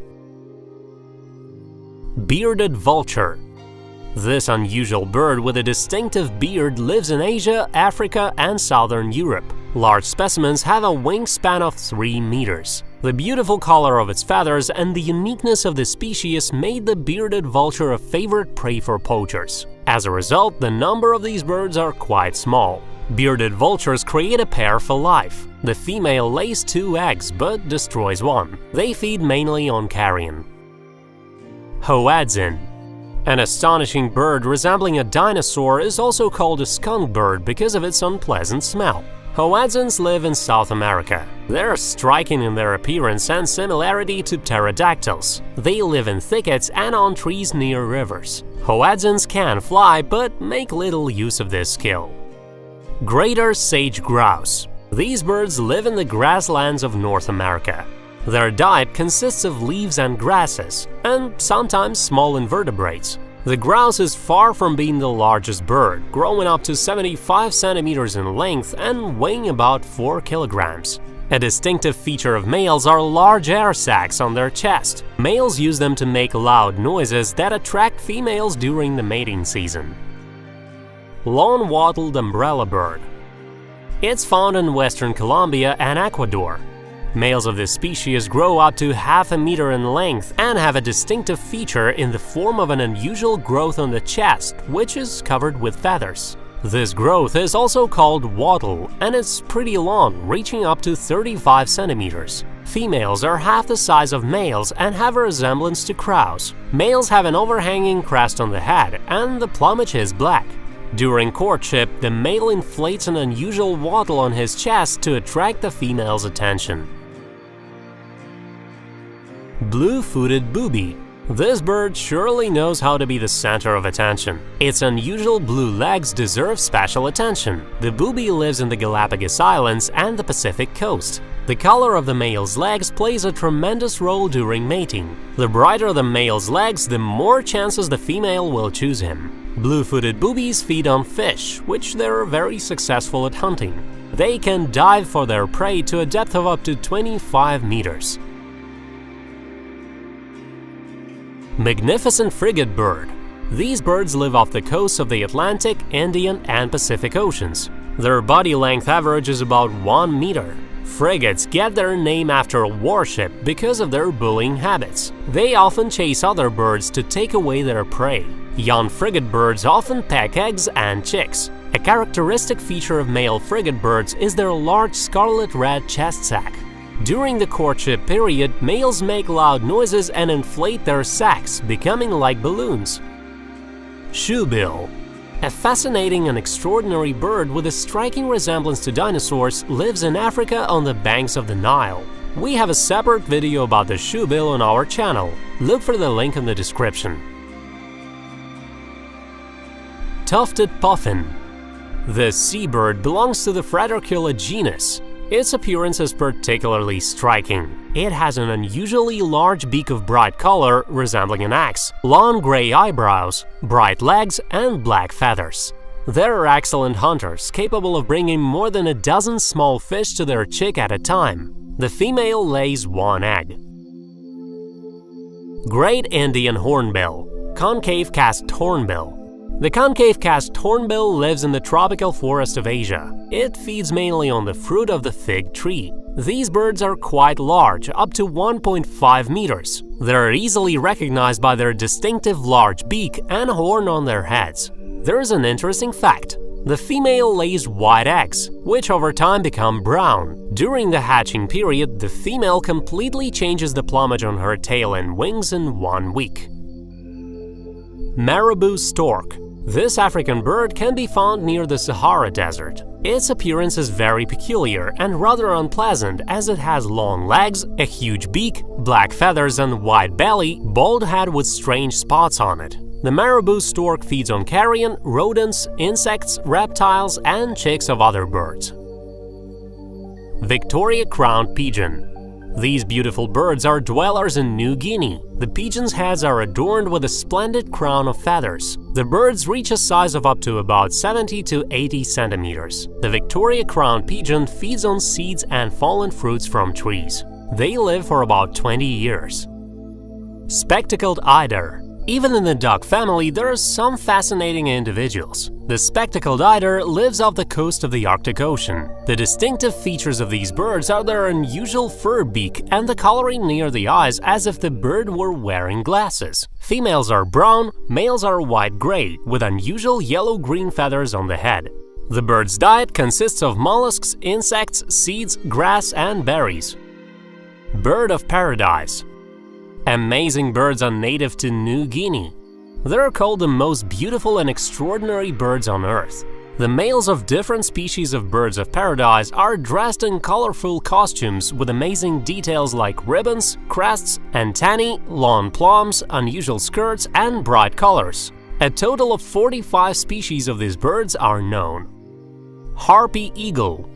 Bearded vulture. This unusual bird with a distinctive beard lives in Asia, Africa, and southern Europe. Large specimens have a wingspan of 3 meters. The beautiful color of its feathers and the uniqueness of the species made the bearded vulture a favorite prey for poachers. As a result, the number of these birds are quite small. Bearded vultures create a pair for life. The female lays two eggs but destroys one. They feed mainly on carrion. Hoatzin. An astonishing bird resembling a dinosaur is also called a skunk bird because of its unpleasant smell. Hoatzins live in South America. They're striking in their appearance and similarity to pterodactyls. They live in thickets and on trees near rivers. Hoatzins can fly, but make little use of this skill. Greater sage grouse. These birds live in the grasslands of North America. Their diet consists of leaves and grasses, and sometimes small invertebrates. The grouse is far from being the largest bird, growing up to 75 centimeters in length and weighing about 4 kilograms. A distinctive feature of males are large air sacs on their chest. Males use them to make loud noises that attract females during the mating season. Long-wattled umbrella bird It's found in western Colombia and Ecuador. Males of this species grow up to half a meter in length and have a distinctive feature in the form of an unusual growth on the chest, which is covered with feathers. This growth is also called wattle and it's pretty long, reaching up to 35 centimeters. Females are half the size of males and have a resemblance to crows. Males have an overhanging crest on the head and the plumage is black. During courtship, the male inflates an unusual wattle on his chest to attract the female's attention. Blue-footed booby. This bird surely knows how to be the center of attention. Its unusual blue legs deserve special attention. The booby lives in the Galapagos Islands and the Pacific coast. The color of the male's legs plays a tremendous role during mating. The brighter the male's legs, the more chances the female will choose him. Blue-footed boobies feed on fish, which they're very successful at hunting. They can dive for their prey to a depth of up to 25 meters. Magnificent frigate bird. These birds live off the coasts of the Atlantic, Indian and Pacific Oceans. Their body length average is about 1 meter. Frigates get their name after a warship because of their bullying habits. They often chase other birds to take away their prey. Young frigate birds often peck eggs and chicks. A characteristic feature of male frigate birds is their large scarlet-red chest sac. During the courtship period, males make loud noises and inflate their sacs, becoming like balloons. Shoebill a fascinating and extraordinary bird with a striking resemblance to dinosaurs lives in Africa on the banks of the Nile. We have a separate video about the shoebill on our channel. Look for the link in the description. Tufted Puffin The seabird belongs to the Fratercula genus. Its appearance is particularly striking. It has an unusually large beak of bright color, resembling an axe, long gray eyebrows, bright legs, and black feathers. They're excellent hunters, capable of bringing more than a dozen small fish to their chick at a time. The female lays one egg. Great Indian Hornbill Concave Casqued Hornbill the concave-casqued hornbill lives in the tropical forest of Asia. It feeds mainly on the fruit of the fig tree. These birds are quite large, up to 1.5 meters. They're easily recognized by their distinctive large beak and horn on their heads. There's an interesting fact. The female lays white eggs, which over time become brown. During the hatching period, the female completely changes the plumage on her tail and wings in one week. Marabou stork this African bird can be found near the Sahara Desert. Its appearance is very peculiar and rather unpleasant as it has long legs, a huge beak, black feathers and wide belly, bald head with strange spots on it. The marabou stork feeds on carrion, rodents, insects, reptiles and chicks of other birds. Victoria crowned pigeon these beautiful birds are dwellers in New Guinea. The pigeon's heads are adorned with a splendid crown of feathers. The birds reach a size of up to about 70 to 80 centimeters. The Victoria crowned pigeon feeds on seeds and fallen fruits from trees. They live for about 20 years. Spectacled eider even in the duck family, there are some fascinating individuals. The spectacled eider lives off the coast of the Arctic Ocean. The distinctive features of these birds are their unusual fur beak and the coloring near the eyes as if the bird were wearing glasses. Females are brown, males are white-gray, with unusual yellow-green feathers on the head. The bird's diet consists of mollusks, insects, seeds, grass, and berries. Bird of Paradise Amazing birds are native to New Guinea. They're called the most beautiful and extraordinary birds on Earth. The males of different species of birds of paradise are dressed in colorful costumes with amazing details like ribbons, crests, antennae, long plumes, unusual skirts, and bright colors. A total of 45 species of these birds are known. Harpy Eagle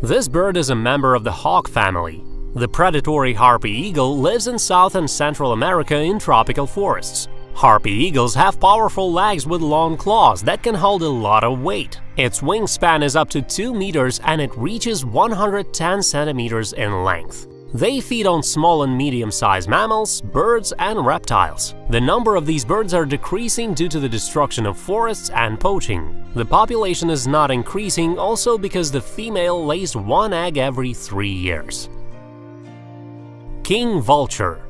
This bird is a member of the hawk family. The predatory harpy eagle lives in South and Central America in tropical forests. Harpy eagles have powerful legs with long claws that can hold a lot of weight. Its wingspan is up to 2 meters and it reaches 110 centimeters in length. They feed on small and medium-sized mammals, birds, and reptiles. The number of these birds are decreasing due to the destruction of forests and poaching. The population is not increasing also because the female lays one egg every three years. King Vulture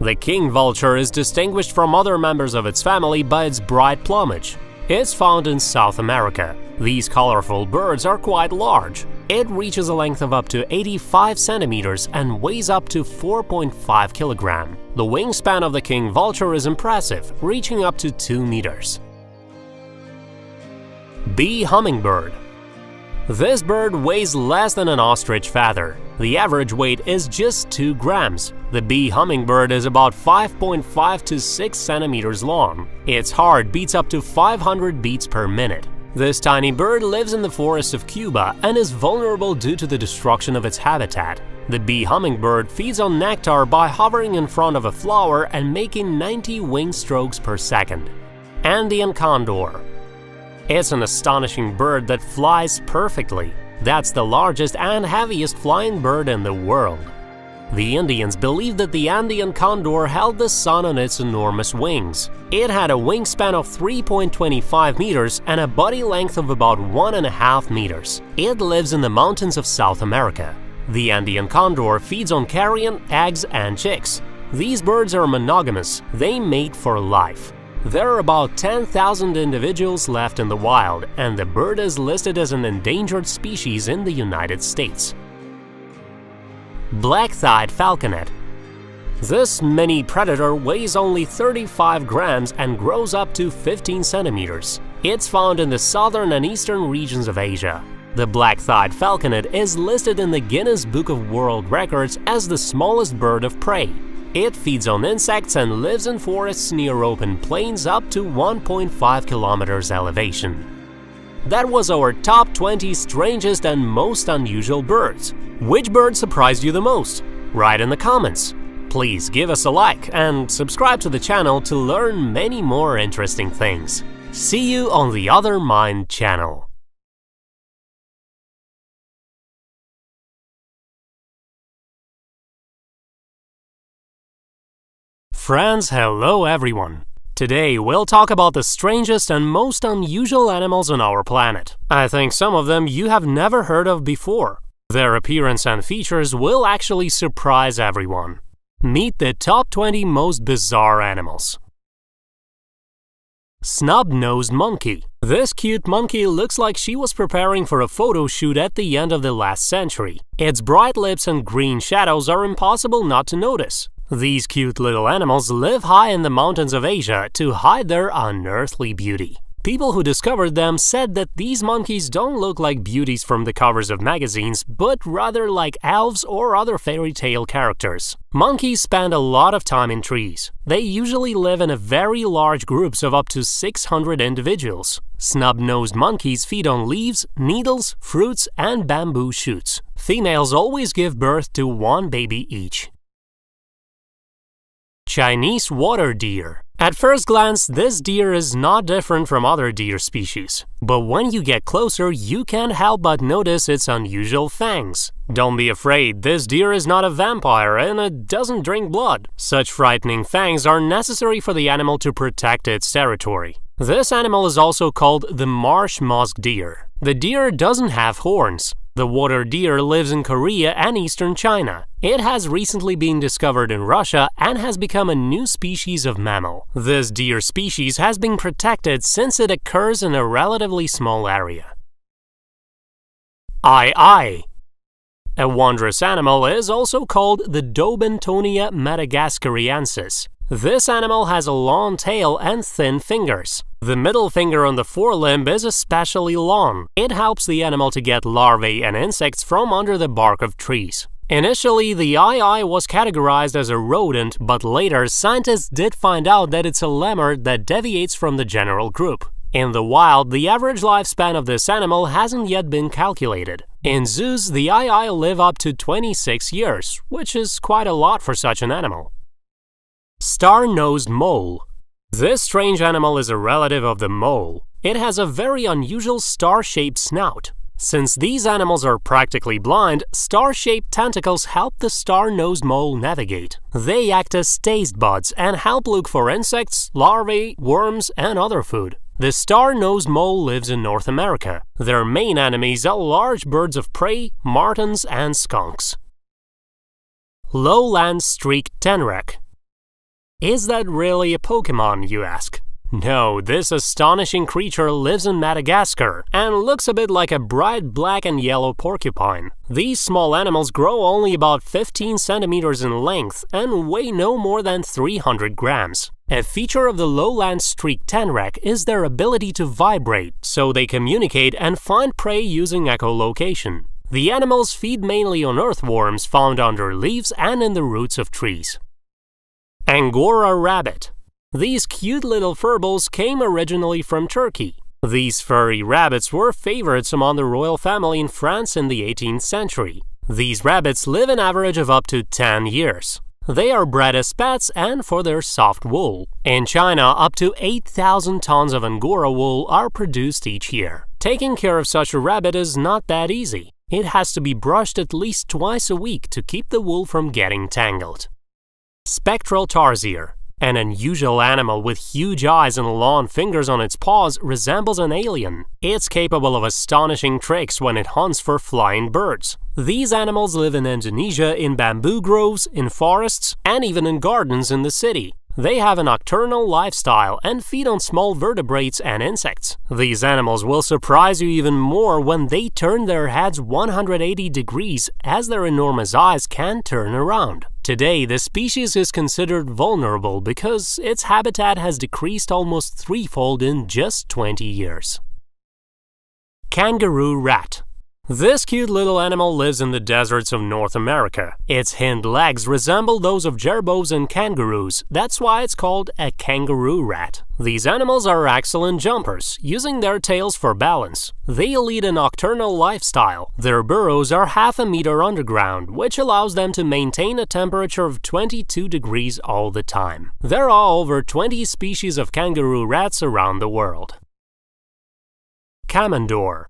The king vulture is distinguished from other members of its family by its bright plumage. It's found in South America. These colorful birds are quite large. It reaches a length of up to 85 centimeters and weighs up to 4.5 kilogram. The wingspan of the king vulture is impressive, reaching up to 2 meters. Bee hummingbird this bird weighs less than an ostrich feather. The average weight is just 2 grams. The bee hummingbird is about 5.5 to 6 centimeters long. Its heart beats up to 500 beats per minute. This tiny bird lives in the forests of Cuba and is vulnerable due to the destruction of its habitat. The bee hummingbird feeds on nectar by hovering in front of a flower and making 90 wing strokes per second. Andean condor. It's an astonishing bird that flies perfectly. That's the largest and heaviest flying bird in the world. The Indians believed that the Andean condor held the sun on its enormous wings. It had a wingspan of 3.25 meters and a body length of about 1.5 meters. It lives in the mountains of South America. The Andean condor feeds on carrion, eggs, and chicks. These birds are monogamous, they mate for life. There are about 10,000 individuals left in the wild, and the bird is listed as an endangered species in the United States. Black-thighed falconet. This mini predator weighs only 35 grams and grows up to 15 centimeters. It's found in the southern and eastern regions of Asia. The black-thighed falconet is listed in the Guinness Book of World Records as the smallest bird of prey. It feeds on insects and lives in forests near open plains up to 1.5 kilometers elevation. That was our top 20 strangest and most unusual birds. Which bird surprised you the most? Write in the comments. Please give us a like and subscribe to the channel to learn many more interesting things. See you on the Other Mind channel. Friends, hello everyone! Today we'll talk about the strangest and most unusual animals on our planet. I think some of them you have never heard of before. Their appearance and features will actually surprise everyone. Meet the top 20 most bizarre animals. Snub-nosed monkey. This cute monkey looks like she was preparing for a photo shoot at the end of the last century. Its bright lips and green shadows are impossible not to notice. These cute little animals live high in the mountains of Asia to hide their unearthly beauty. People who discovered them said that these monkeys don't look like beauties from the covers of magazines, but rather like elves or other fairy tale characters. Monkeys spend a lot of time in trees. They usually live in very large groups of up to 600 individuals. Snub-nosed monkeys feed on leaves, needles, fruits, and bamboo shoots. Females always give birth to one baby each. Chinese water deer at first glance, this deer is not different from other deer species, but when you get closer, you can't help but notice its unusual fangs. Don't be afraid, this deer is not a vampire and it doesn't drink blood. Such frightening fangs are necessary for the animal to protect its territory. This animal is also called the marsh musk deer. The deer doesn't have horns. The water deer lives in Korea and eastern China. It has recently been discovered in Russia and has become a new species of mammal. This deer species has been protected since it occurs in a relatively small area. Aye-aye A wondrous animal is also called the Daubentonia madagascariensis. This animal has a long tail and thin fingers. The middle finger on the forelimb is especially long. It helps the animal to get larvae and insects from under the bark of trees. Initially, the aye-aye was categorized as a rodent, but later scientists did find out that it's a lemur that deviates from the general group. In the wild, the average lifespan of this animal hasn't yet been calculated. In zoos, the aye-aye live up to 26 years, which is quite a lot for such an animal. Star-nosed mole. This strange animal is a relative of the mole. It has a very unusual star-shaped snout. Since these animals are practically blind, star-shaped tentacles help the star-nosed mole navigate. They act as taste buds and help look for insects, larvae, worms, and other food. The star-nosed mole lives in North America. Their main enemies are large birds of prey, martens, and skunks. Lowland streaked tenrec is that really a Pokemon, you ask? No, this astonishing creature lives in Madagascar and looks a bit like a bright black and yellow porcupine. These small animals grow only about 15 centimeters in length and weigh no more than 300 grams. A feature of the lowland streaked tenrec is their ability to vibrate, so they communicate and find prey using echolocation. The animals feed mainly on earthworms found under leaves and in the roots of trees. Angora rabbit. These cute little furballs came originally from Turkey. These furry rabbits were favorites among the royal family in France in the 18th century. These rabbits live an average of up to 10 years. They are bred as pets and for their soft wool. In China, up to 8,000 tons of Angora wool are produced each year. Taking care of such a rabbit is not that easy. It has to be brushed at least twice a week to keep the wool from getting tangled. Spectral tarsier an unusual animal with huge eyes and long fingers on its paws resembles an alien. It's capable of astonishing tricks when it hunts for flying birds. These animals live in Indonesia in bamboo groves, in forests, and even in gardens in the city. They have a nocturnal lifestyle and feed on small vertebrates and insects. These animals will surprise you even more when they turn their heads 180 degrees as their enormous eyes can turn around. Today, the species is considered vulnerable because its habitat has decreased almost threefold in just 20 years. Kangaroo rat this cute little animal lives in the deserts of North America. Its hind legs resemble those of gerbils and kangaroos, that's why it's called a kangaroo rat. These animals are excellent jumpers, using their tails for balance. They lead a nocturnal lifestyle. Their burrows are half a meter underground, which allows them to maintain a temperature of 22 degrees all the time. There are over 20 species of kangaroo rats around the world. Komondor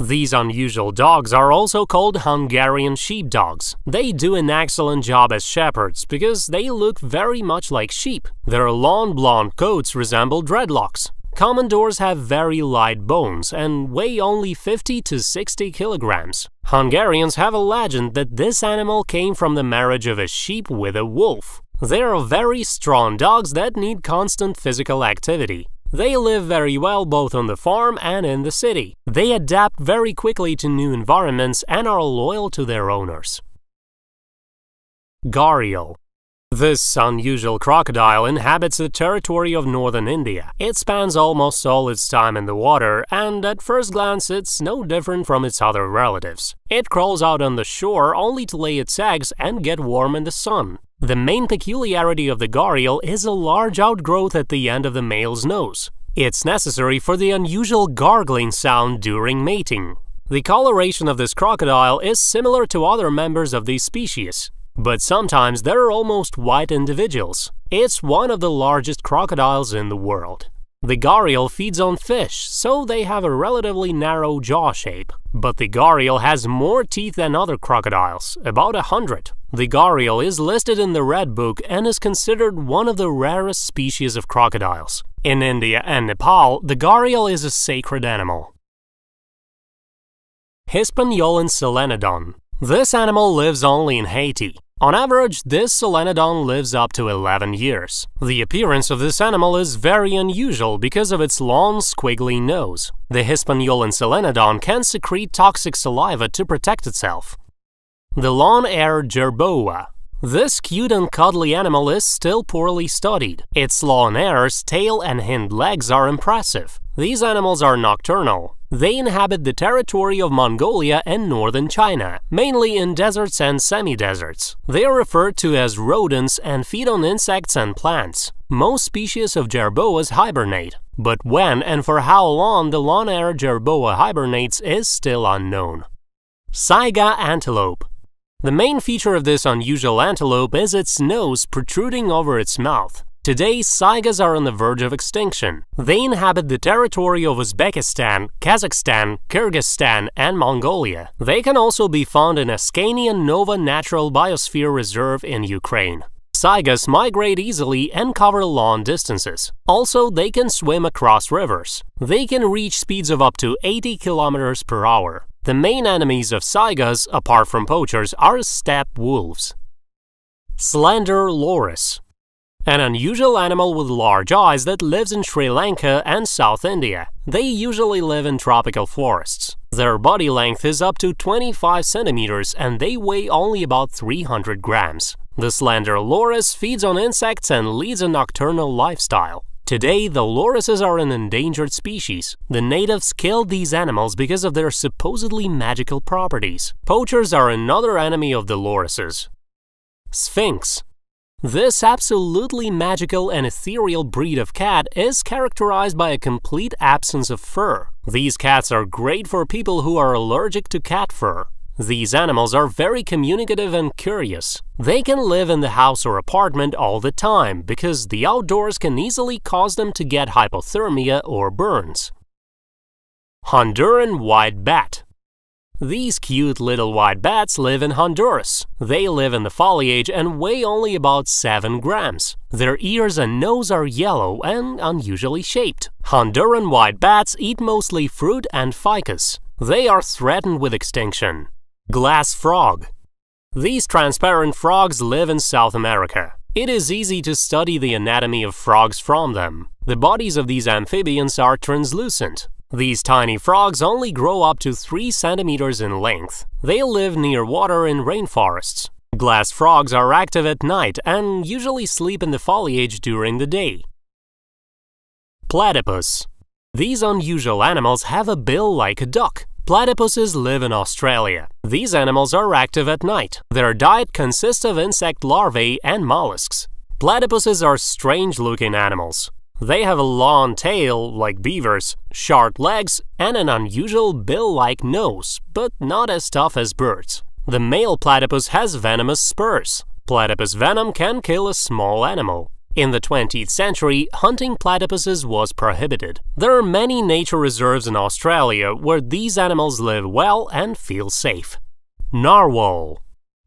these unusual dogs are also called Hungarian sheepdogs. They do an excellent job as shepherds because they look very much like sheep. Their long blonde coats resemble dreadlocks. Komondors have very light bones and weigh only 50 to 60 kilograms. Hungarians have a legend that this animal came from the marriage of a sheep with a wolf. They are very strong dogs that need constant physical activity. They live very well both on the farm and in the city. They adapt very quickly to new environments and are loyal to their owners. Gharial this unusual crocodile inhabits the territory of northern India. It spends almost all its time in the water, and at first glance it's no different from its other relatives. It crawls out on the shore only to lay its eggs and get warm in the sun. The main peculiarity of the gharial is a large outgrowth at the end of the male's nose. It's necessary for the unusual gargling sound during mating. The coloration of this crocodile is similar to other members of this species. But sometimes there are almost white individuals. It's one of the largest crocodiles in the world. The gharial feeds on fish, so they have a relatively narrow jaw shape. But the gharial has more teeth than other crocodiles, about a hundred. The gharial is listed in the Red Book and is considered one of the rarest species of crocodiles. In India and Nepal, the gharial is a sacred animal. Hispaniolan Solenodon This animal lives only in Haiti. On average, this solenodon lives up to 11 years. The appearance of this animal is very unusual because of its long, squiggly nose. The Hispaniolan solenodon can secrete toxic saliva to protect itself. The long-haired jerboa this cute and cuddly animal is still poorly studied. Its long hairs, tail and hind legs are impressive. These animals are nocturnal. They inhabit the territory of Mongolia and northern China, mainly in deserts and semi-deserts. They are referred to as rodents and feed on insects and plants. Most species of jerboas hibernate, but when and for how long the long-haired jerboa hibernates is still unknown. Saiga antelope the main feature of this unusual antelope is its nose protruding over its mouth. Today, saigas are on the verge of extinction. They inhabit the territory of Uzbekistan, Kazakhstan, Kyrgyzstan, and Mongolia. They can also be found in Askanian Nova Natural Biosphere Reserve in Ukraine. Saigas migrate easily and cover long distances. Also, they can swim across rivers. They can reach speeds of up to 80 kilometers per hour. The main enemies of saigas, apart from poachers, are steppe wolves. Slender loris an unusual animal with large eyes that lives in Sri Lanka and South India. They usually live in tropical forests. Their body length is up to 25 centimeters and they weigh only about 300 grams. The slender loris feeds on insects and leads a nocturnal lifestyle. Today, the lorises are an endangered species. The natives killed these animals because of their supposedly magical properties. Poachers are another enemy of the lorises. Sphinx this absolutely magical and ethereal breed of cat is characterized by a complete absence of fur. These cats are great for people who are allergic to cat fur. These animals are very communicative and curious. They can live in the house or apartment all the time because the outdoors can easily cause them to get hypothermia or burns. Honduran White Bat These cute little white bats live in Honduras. They live in the foliage and weigh only about 7 grams. Their ears and nose are yellow and unusually shaped. Honduran white bats eat mostly fruit and ficus. They are threatened with extinction. Glass frog. These transparent frogs live in South America. It is easy to study the anatomy of frogs from them. The bodies of these amphibians are translucent. These tiny frogs only grow up to 3 centimeters in length. They live near water in rainforests. Glass frogs are active at night and usually sleep in the foliage during the day. Platypus. These unusual animals have a bill like a duck. Platypuses live in Australia. These animals are active at night. Their diet consists of insect larvae and mollusks. Platypuses are strange-looking animals. They have a long tail, like beavers, short legs, and an unusual bill-like nose, but not as tough as birds. The male platypus has venomous spurs. Platypus venom can kill a small animal. In the 20th century, hunting platypuses was prohibited. There are many nature reserves in Australia where these animals live well and feel safe. Narwhal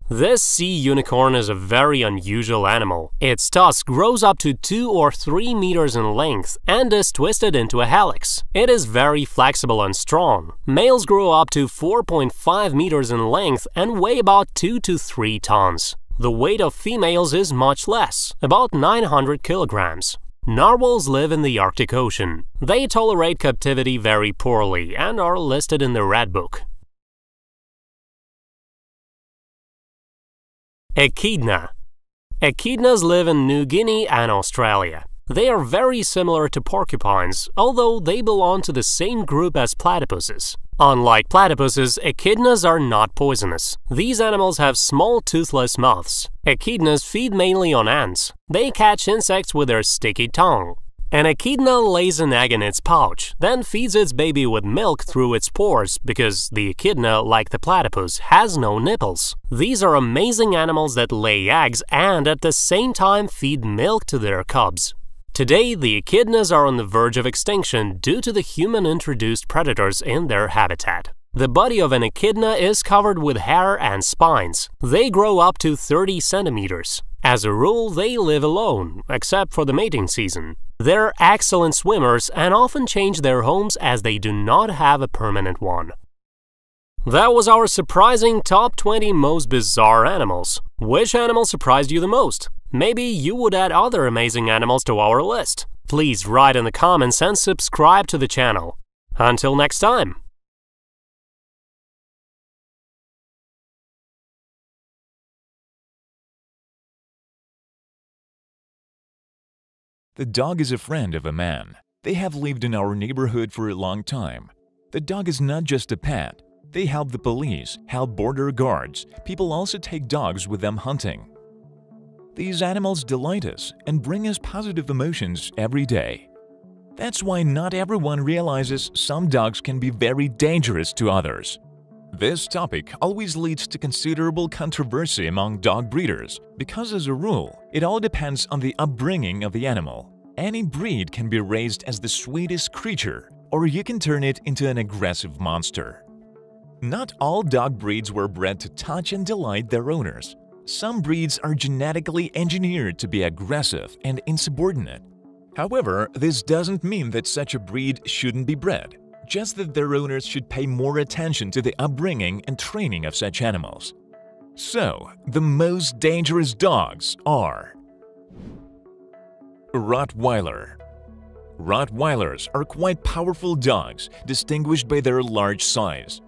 this sea unicorn is a very unusual animal. Its tusk grows up to 2 or 3 meters in length and is twisted into a helix. It is very flexible and strong. Males grow up to 4.5 meters in length and weigh about 2 to 3 tons. The weight of females is much less, about 900 kilograms. Narwhals live in the Arctic Ocean. They tolerate captivity very poorly and are listed in the Red Book. Echidna Echidnas live in New Guinea and Australia. They are very similar to porcupines, although they belong to the same group as platypuses. Unlike platypuses, echidnas are not poisonous. These animals have small toothless mouths. Echidnas feed mainly on ants. They catch insects with their sticky tongue. An echidna lays an egg in its pouch, then feeds its baby with milk through its pores because the echidna, like the platypus, has no nipples. These are amazing animals that lay eggs and at the same time feed milk to their cubs. Today, the echidnas are on the verge of extinction due to the human-introduced predators in their habitat. The body of an echidna is covered with hair and spines. They grow up to 30 centimeters. As a rule, they live alone, except for the mating season. They're excellent swimmers and often change their homes as they do not have a permanent one. That was our surprising top 20 most bizarre animals. Which animal surprised you the most? Maybe you would add other amazing animals to our list. Please write in the comments and subscribe to the channel. Until next time! The dog is a friend of a man. They have lived in our neighborhood for a long time. The dog is not just a pet. They help the police, help border guards. People also take dogs with them hunting. These animals delight us and bring us positive emotions every day. That's why not everyone realizes some dogs can be very dangerous to others. This topic always leads to considerable controversy among dog breeders because as a rule, it all depends on the upbringing of the animal. Any breed can be raised as the sweetest creature, or you can turn it into an aggressive monster. Not all dog breeds were bred to touch and delight their owners. Some breeds are genetically engineered to be aggressive and insubordinate. However, this doesn't mean that such a breed shouldn't be bred, just that their owners should pay more attention to the upbringing and training of such animals. So, the most dangerous dogs are Rottweiler Rottweilers are quite powerful dogs, distinguished by their large size.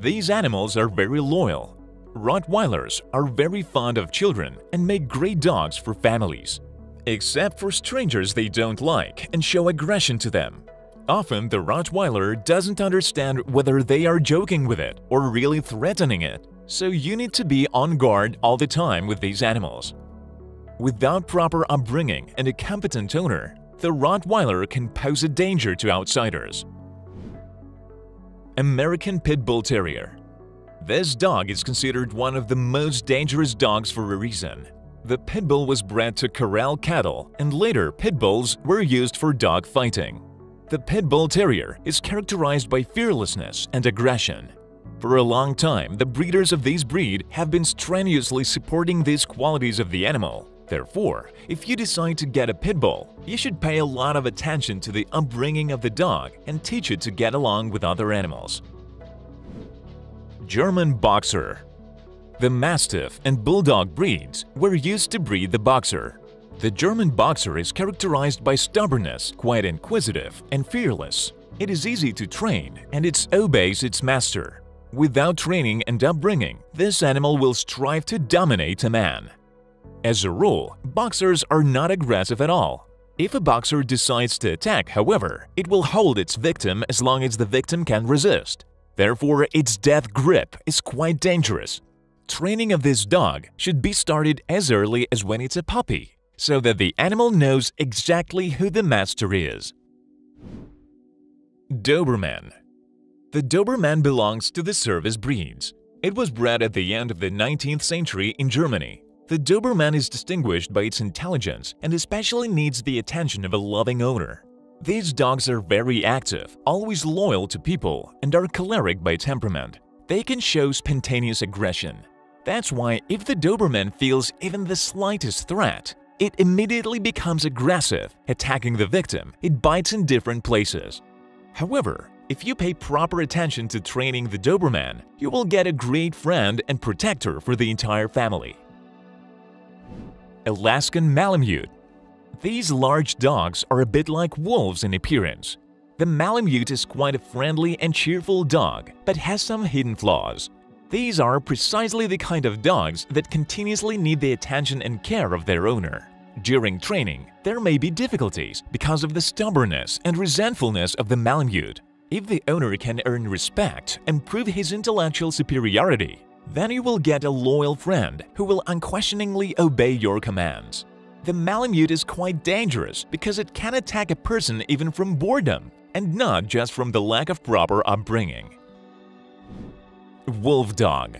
These animals are very loyal Rottweilers are very fond of children and make great dogs for families. Except for strangers they don't like and show aggression to them. Often the Rottweiler doesn't understand whether they are joking with it or really threatening it, so you need to be on guard all the time with these animals. Without proper upbringing and a competent owner, the Rottweiler can pose a danger to outsiders. American Pit Bull Terrier This dog is considered one of the most dangerous dogs for a reason. The pit bull was bred to corral cattle, and later pit bulls were used for dog fighting. The pit bull terrier is characterized by fearlessness and aggression. For a long time, the breeders of this breed have been strenuously supporting these qualities of the animal. Therefore, if you decide to get a pit bull, you should pay a lot of attention to the upbringing of the dog and teach it to get along with other animals. German Boxer The Mastiff and Bulldog breeds were used to breed the Boxer. The German Boxer is characterized by stubbornness, quite inquisitive, and fearless. It is easy to train, and it obeys its master. Without training and upbringing, this animal will strive to dominate a man. As a rule, boxers are not aggressive at all. If a boxer decides to attack, however, it will hold its victim as long as the victim can resist. Therefore, its death grip is quite dangerous. Training of this dog should be started as early as when it's a puppy, so that the animal knows exactly who the master is. Doberman the Doberman belongs to the service breeds. It was bred at the end of the 19th century in Germany. The Doberman is distinguished by its intelligence and especially needs the attention of a loving owner. These dogs are very active, always loyal to people, and are choleric by temperament. They can show spontaneous aggression. That's why if the Doberman feels even the slightest threat, it immediately becomes aggressive, attacking the victim. It bites in different places. However, if you pay proper attention to training the Doberman, you will get a great friend and protector for the entire family. Alaskan Malamute These large dogs are a bit like wolves in appearance. The Malamute is quite a friendly and cheerful dog, but has some hidden flaws. These are precisely the kind of dogs that continuously need the attention and care of their owner. During training, there may be difficulties because of the stubbornness and resentfulness of the Malamute. If the owner can earn respect and prove his intellectual superiority, then you will get a loyal friend who will unquestioningly obey your commands. The Malamute is quite dangerous because it can attack a person even from boredom and not just from the lack of proper upbringing. Wolf Dog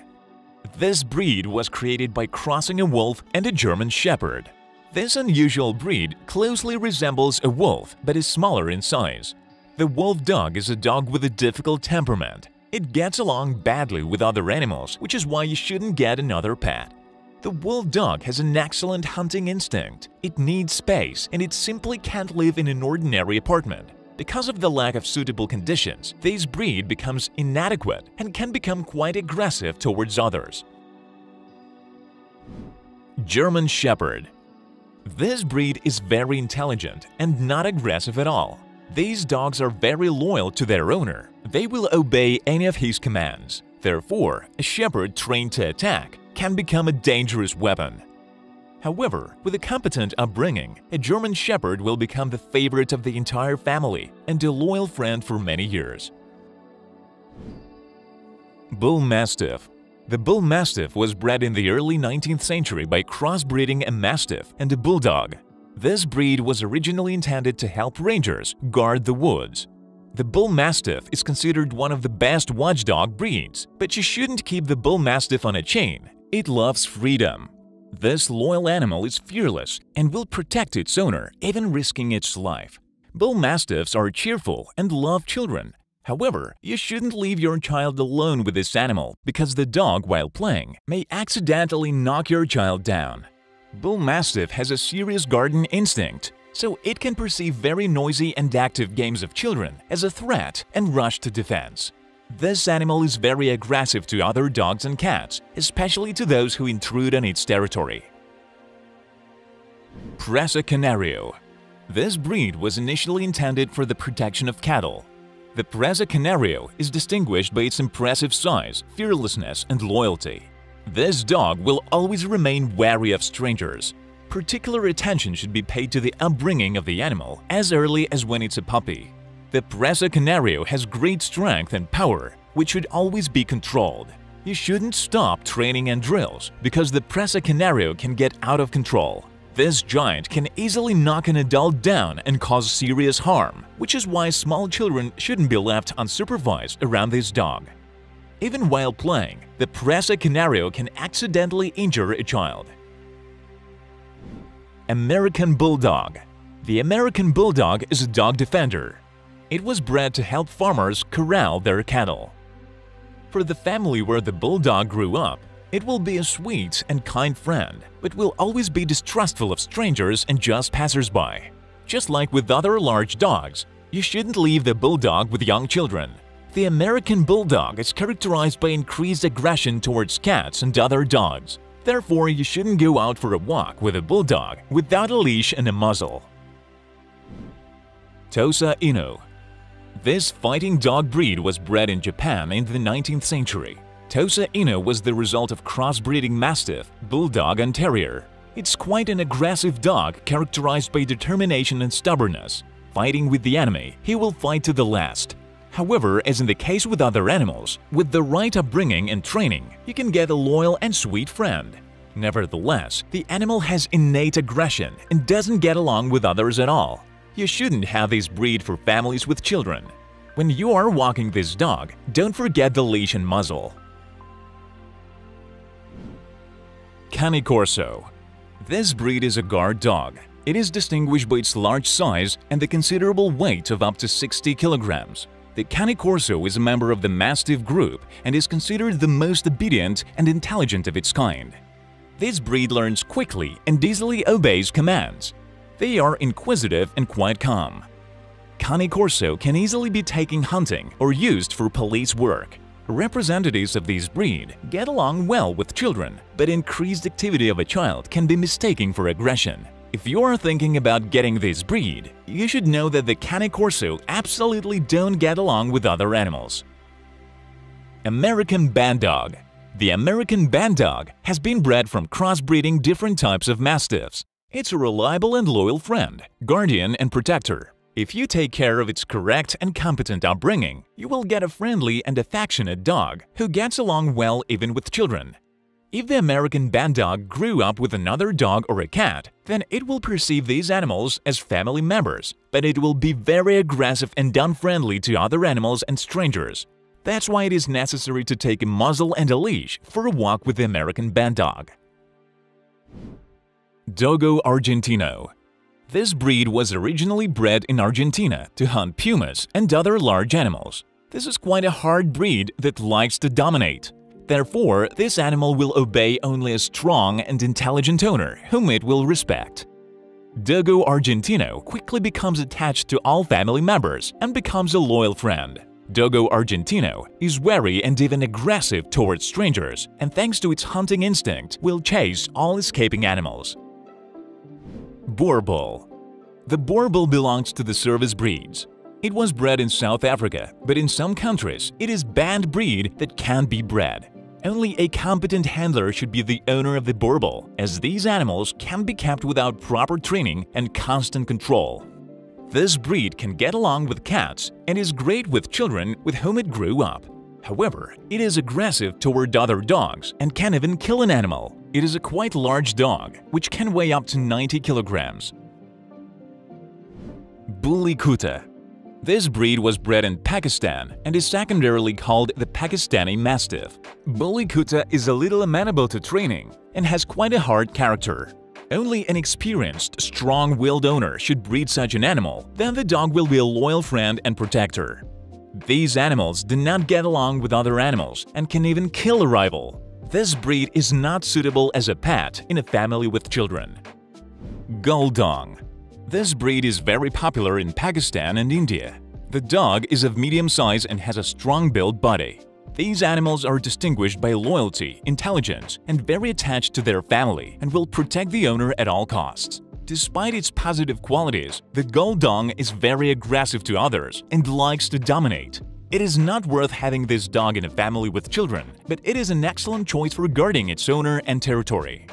This breed was created by crossing a wolf and a German Shepherd. This unusual breed closely resembles a wolf but is smaller in size. The wolf dog is a dog with a difficult temperament. It gets along badly with other animals, which is why you shouldn't get another pet. The wolf dog has an excellent hunting instinct. It needs space and it simply can't live in an ordinary apartment. Because of the lack of suitable conditions, this breed becomes inadequate and can become quite aggressive towards others. German Shepherd This breed is very intelligent and not aggressive at all. These dogs are very loyal to their owner. They will obey any of his commands. Therefore, a shepherd trained to attack can become a dangerous weapon. However, with a competent upbringing, a German Shepherd will become the favorite of the entire family and a loyal friend for many years. Bull Mastiff The Bull Mastiff was bred in the early 19th century by crossbreeding a Mastiff and a Bulldog. This breed was originally intended to help rangers guard the woods. The Bull Mastiff is considered one of the best watchdog breeds, but you shouldn't keep the Bull Mastiff on a chain. It loves freedom. This loyal animal is fearless and will protect its owner, even risking its life. Bull Mastiffs are cheerful and love children. However, you shouldn't leave your child alone with this animal because the dog, while playing, may accidentally knock your child down. Bull Mastiff has a serious garden instinct, so it can perceive very noisy and active games of children as a threat and rush to defense. This animal is very aggressive to other dogs and cats, especially to those who intrude on its territory. Presa Canario This breed was initially intended for the protection of cattle. The Presa Canario is distinguished by its impressive size, fearlessness, and loyalty. This dog will always remain wary of strangers. Particular attention should be paid to the upbringing of the animal as early as when it's a puppy. The Presa Canario has great strength and power, which should always be controlled. You shouldn't stop training and drills because the Presa Canario can get out of control. This giant can easily knock an adult down and cause serious harm, which is why small children shouldn't be left unsupervised around this dog. Even while playing, the Presa Canario can accidentally injure a child. American Bulldog The American Bulldog is a dog defender. It was bred to help farmers corral their cattle. For the family where the Bulldog grew up, it will be a sweet and kind friend, but will always be distrustful of strangers and just passersby. Just like with other large dogs, you shouldn't leave the Bulldog with young children. The American Bulldog is characterized by increased aggression towards cats and other dogs. Therefore, you shouldn't go out for a walk with a Bulldog without a leash and a muzzle. Tosa Inu This fighting dog breed was bred in Japan in the 19th century. Tosa Inu was the result of crossbreeding Mastiff, Bulldog and Terrier. It's quite an aggressive dog characterized by determination and stubbornness. Fighting with the enemy, he will fight to the last. However, as in the case with other animals, with the right upbringing and training, you can get a loyal and sweet friend. Nevertheless, the animal has innate aggression and doesn't get along with others at all. You shouldn't have this breed for families with children. When you are walking this dog, don't forget the leash and muzzle. Cane Corso This breed is a guard dog. It is distinguished by its large size and the considerable weight of up to 60 kilograms. The Cane Corso is a member of the Mastiff group and is considered the most obedient and intelligent of its kind. This breed learns quickly and easily obeys commands. They are inquisitive and quite calm. Cane Corso can easily be taken hunting or used for police work. Representatives of this breed get along well with children, but increased activity of a child can be mistaken for aggression. If you are thinking about getting this breed, you should know that the Cane Corso absolutely don't get along with other animals. American Bandog The American Bandog has been bred from crossbreeding different types of Mastiffs. It's a reliable and loyal friend, guardian and protector. If you take care of its correct and competent upbringing, you will get a friendly and affectionate dog who gets along well even with children. If the American Bandog grew up with another dog or a cat, then it will perceive these animals as family members, but it will be very aggressive and unfriendly to other animals and strangers. That's why it is necessary to take a muzzle and a leash for a walk with the American Bandog. Dogo Argentino This breed was originally bred in Argentina to hunt pumas and other large animals. This is quite a hard breed that likes to dominate. Therefore, this animal will obey only a strong and intelligent owner whom it will respect. Dogo Argentino quickly becomes attached to all family members and becomes a loyal friend. Dogo Argentino is wary and even aggressive towards strangers, and thanks to its hunting instinct, will chase all escaping animals. Boerboel The Boerboel belongs to the service breeds. It was bred in South Africa, but in some countries it is banned breed that can't be bred. Only a competent handler should be the owner of the Boerboel, as these animals can be kept without proper training and constant control. This breed can get along with cats and is great with children with whom it grew up. However, it is aggressive toward other dogs and can even kill an animal. It is a quite large dog, which can weigh up to 90 kilograms. Bully Kutta this breed was bred in Pakistan and is secondarily called the Pakistani Mastiff. Bully Kutta is a little amenable to training and has quite a hard character. Only an experienced, strong-willed owner should breed such an animal, then the dog will be a loyal friend and protector. These animals do not get along with other animals and can even kill a rival. This breed is not suitable as a pet in a family with children. Guldong this breed is very popular in Pakistan and India. The dog is of medium size and has a strong-built body. These animals are distinguished by loyalty, intelligence, and very attached to their family and will protect the owner at all costs. Despite its positive qualities, the Guldong is very aggressive to others and likes to dominate. It is not worth having this dog in a family with children, but it is an excellent choice for guarding its owner and territory.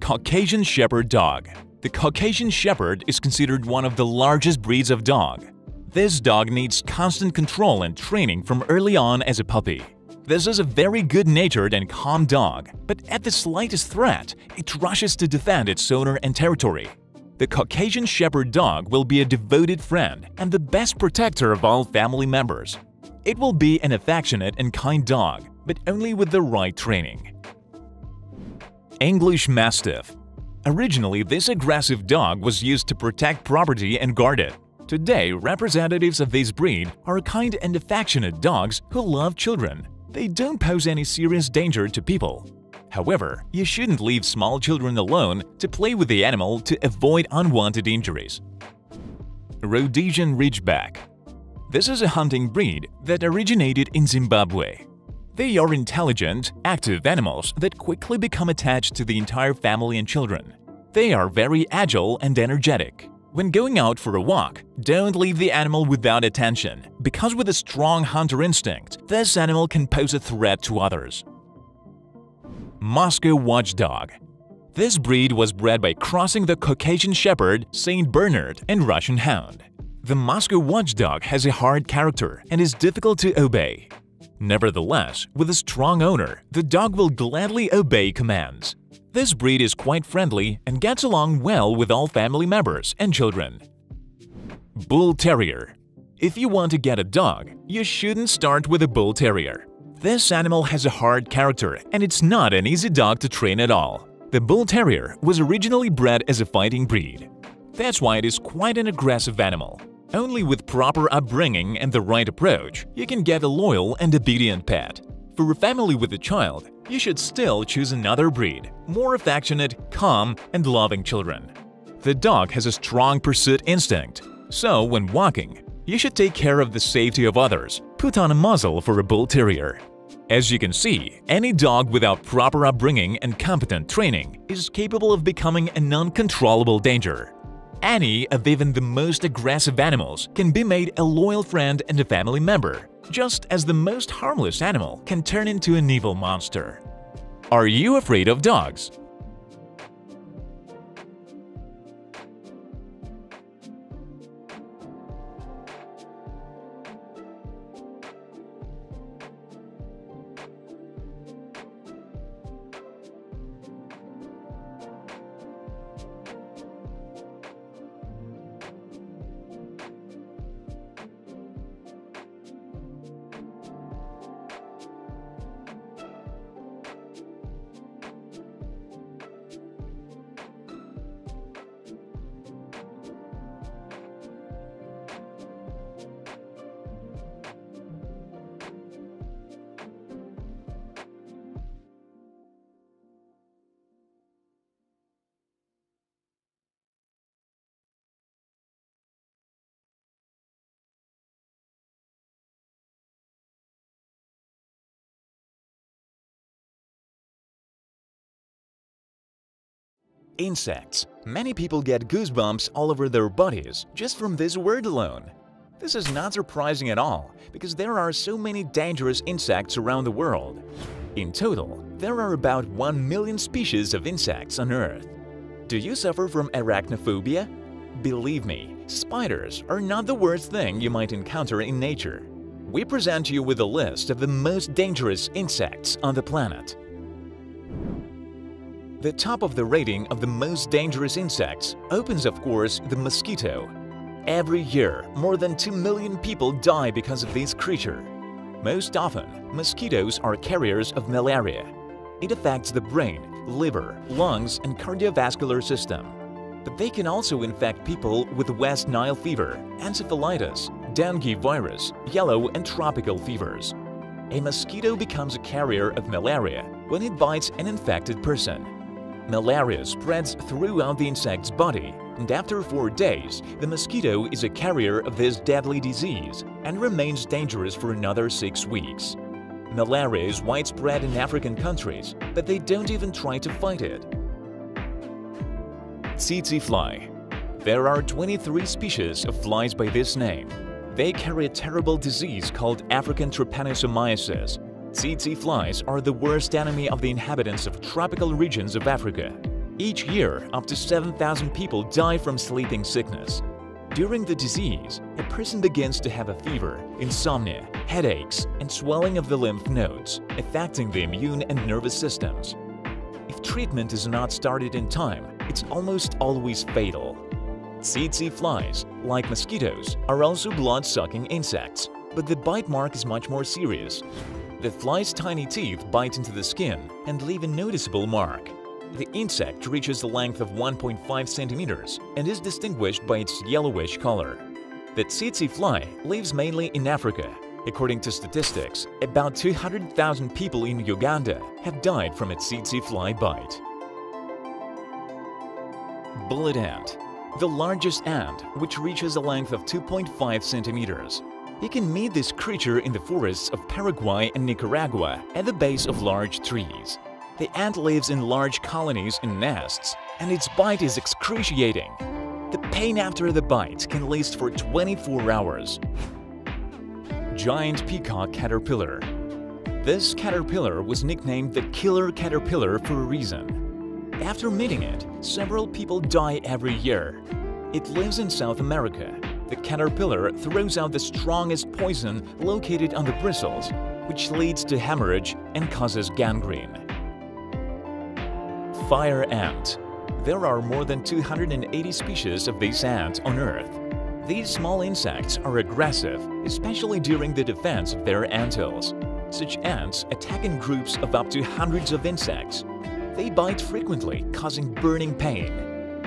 Caucasian Shepherd Dog the Caucasian Shepherd is considered one of the largest breeds of dog. This dog needs constant control and training from early on as a puppy. This is a very good-natured and calm dog, but at the slightest threat, it rushes to defend its owner and territory. The Caucasian Shepherd dog will be a devoted friend and the best protector of all family members. It will be an affectionate and kind dog, but only with the right training. English Mastiff Originally, this aggressive dog was used to protect property and guard it. Today, representatives of this breed are kind and affectionate dogs who love children. They don't pose any serious danger to people. However, you shouldn't leave small children alone to play with the animal to avoid unwanted injuries. Rhodesian Ridgeback This is a hunting breed that originated in Zimbabwe. They are intelligent, active animals that quickly become attached to the entire family and children. They are very agile and energetic. When going out for a walk, don't leave the animal without attention, because with a strong hunter instinct, this animal can pose a threat to others. Moscow Watchdog This breed was bred by crossing the Caucasian Shepherd, St. Bernard, and Russian Hound. The Moscow Watchdog has a hard character and is difficult to obey. Nevertheless, with a strong owner, the dog will gladly obey commands. This breed is quite friendly and gets along well with all family members and children. Bull Terrier If you want to get a dog, you shouldn't start with a Bull Terrier. This animal has a hard character and it's not an easy dog to train at all. The Bull Terrier was originally bred as a fighting breed. That's why it is quite an aggressive animal. Only with proper upbringing and the right approach, you can get a loyal and obedient pet. For a family with a child, you should still choose another breed, more affectionate, calm, and loving children. The dog has a strong pursuit instinct, so when walking, you should take care of the safety of others. Put on a muzzle for a bull terrier. As you can see, any dog without proper upbringing and competent training is capable of becoming an uncontrollable danger. Any of even the most aggressive animals can be made a loyal friend and a family member, just as the most harmless animal can turn into an evil monster. Are you afraid of dogs? Insects. Many people get goosebumps all over their bodies just from this word alone. This is not surprising at all, because there are so many dangerous insects around the world. In total, there are about 1 million species of insects on Earth. Do you suffer from arachnophobia? Believe me, spiders are not the worst thing you might encounter in nature. We present you with a list of the most dangerous insects on the planet. The top of the rating of the most dangerous insects opens of course the mosquito. Every year, more than 2 million people die because of this creature. Most often, mosquitoes are carriers of malaria. It affects the brain, liver, lungs, and cardiovascular system. But they can also infect people with West Nile fever, encephalitis, dengue virus, yellow and tropical fevers. A mosquito becomes a carrier of malaria when it bites an infected person. Malaria spreads throughout the insect's body, and after four days, the mosquito is a carrier of this deadly disease and remains dangerous for another six weeks. Malaria is widespread in African countries, but they don't even try to fight it. Tsetse fly There are 23 species of flies by this name. They carry a terrible disease called African trypanosomiasis, Tsetse flies are the worst enemy of the inhabitants of tropical regions of Africa. Each year, up to 7,000 people die from sleeping sickness. During the disease, a person begins to have a fever, insomnia, headaches, and swelling of the lymph nodes, affecting the immune and nervous systems. If treatment is not started in time, it's almost always fatal. Tsetse flies, like mosquitoes, are also blood-sucking insects. but the bite mark is much more serious. The fly's tiny teeth bite into the skin and leave a noticeable mark. The insect reaches a length of 1.5 centimeters and is distinguished by its yellowish color. The tsetse fly lives mainly in Africa. According to statistics, about 200,000 people in Uganda have died from a tsetse fly bite. Bullet ant the largest ant, which reaches a length of 2.5 centimeters. You can meet this creature in the forests of Paraguay and Nicaragua at the base of large trees. The ant lives in large colonies in nests, and its bite is excruciating. The pain after the bite can last for 24 hours. Giant Peacock Caterpillar This caterpillar was nicknamed the Killer Caterpillar for a reason. After meeting it, several people die every year. It lives in South America. The caterpillar throws out the strongest poison located on the bristles, which leads to hemorrhage and causes gangrene. Fire ant. There are more than 280 species of these ants on Earth. These small insects are aggressive, especially during the defense of their hills. Such ants attack in groups of up to hundreds of insects, they bite frequently, causing burning pain.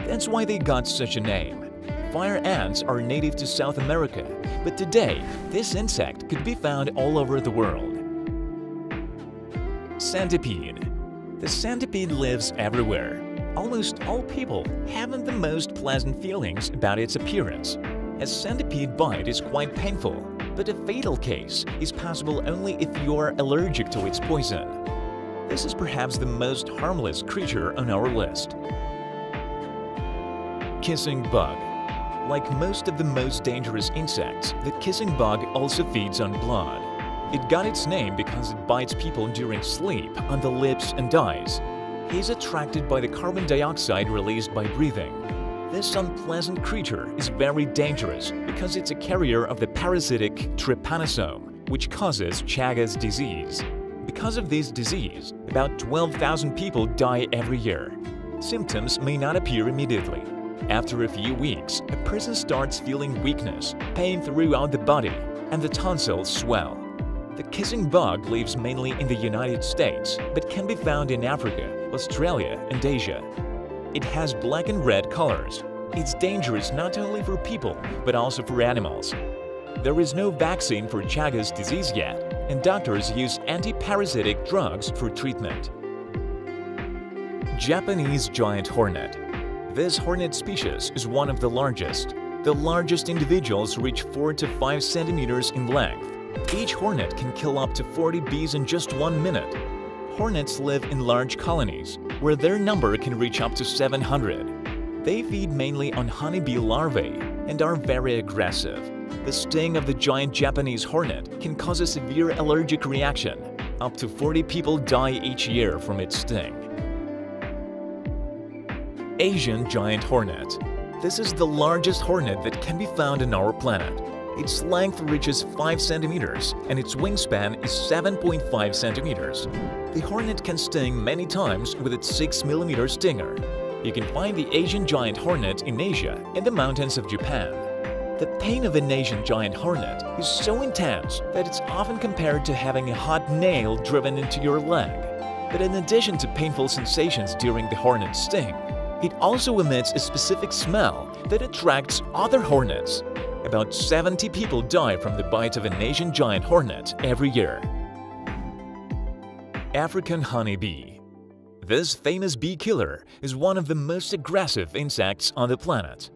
That's why they got such a name. Fire ants are native to South America, but today this insect could be found all over the world. Centipede The centipede lives everywhere. Almost all people haven't the most pleasant feelings about its appearance. A centipede bite is quite painful, but a fatal case is possible only if you are allergic to its poison. This is perhaps the most harmless creature on our list. Kissing Bug Like most of the most dangerous insects, the kissing bug also feeds on blood. It got its name because it bites people during sleep on the lips and eyes. He's attracted by the carbon dioxide released by breathing. This unpleasant creature is very dangerous because it's a carrier of the parasitic trypanosome, which causes Chagas disease. Because of this disease, about 12,000 people die every year. Symptoms may not appear immediately. After a few weeks, a person starts feeling weakness, pain throughout the body, and the tonsils swell. The kissing bug lives mainly in the United States, but can be found in Africa, Australia, and Asia. It has black and red colors. It's dangerous not only for people, but also for animals. There is no vaccine for Chagas disease yet, and doctors use anti-parasitic drugs for treatment. Japanese giant hornet. This hornet species is one of the largest. The largest individuals reach 4 to 5 centimeters in length. Each hornet can kill up to 40 bees in just one minute. Hornets live in large colonies, where their number can reach up to 700. They feed mainly on honeybee larvae and are very aggressive. The sting of the giant Japanese hornet can cause a severe allergic reaction. Up to 40 people die each year from its sting. Asian giant hornet. This is the largest hornet that can be found on our planet. Its length reaches 5 centimeters and its wingspan is 7.5 centimeters. The hornet can sting many times with its 6 millimeter stinger. You can find the Asian giant hornet in Asia and the mountains of Japan. The pain of an Asian giant hornet is so intense that it's often compared to having a hot nail driven into your leg. But in addition to painful sensations during the hornet's sting, it also emits a specific smell that attracts other hornets. About 70 people die from the bite of an Asian giant hornet every year. African honeybee This famous bee killer is one of the most aggressive insects on the planet.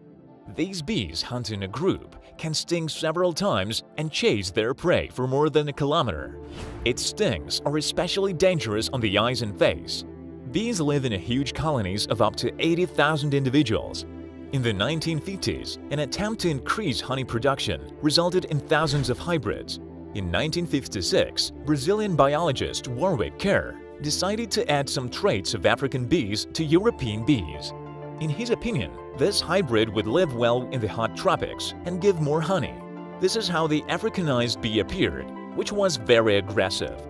These bees hunt in a group, can sting several times and chase their prey for more than a kilometer. Its stings are especially dangerous on the eyes and face. Bees live in huge colonies of up to 80,000 individuals. In the 1950s, an attempt to increase honey production resulted in thousands of hybrids. In 1956, Brazilian biologist Warwick Kerr decided to add some traits of African bees to European bees. In his opinion, this hybrid would live well in the hot tropics and give more honey. This is how the Africanized bee appeared, which was very aggressive.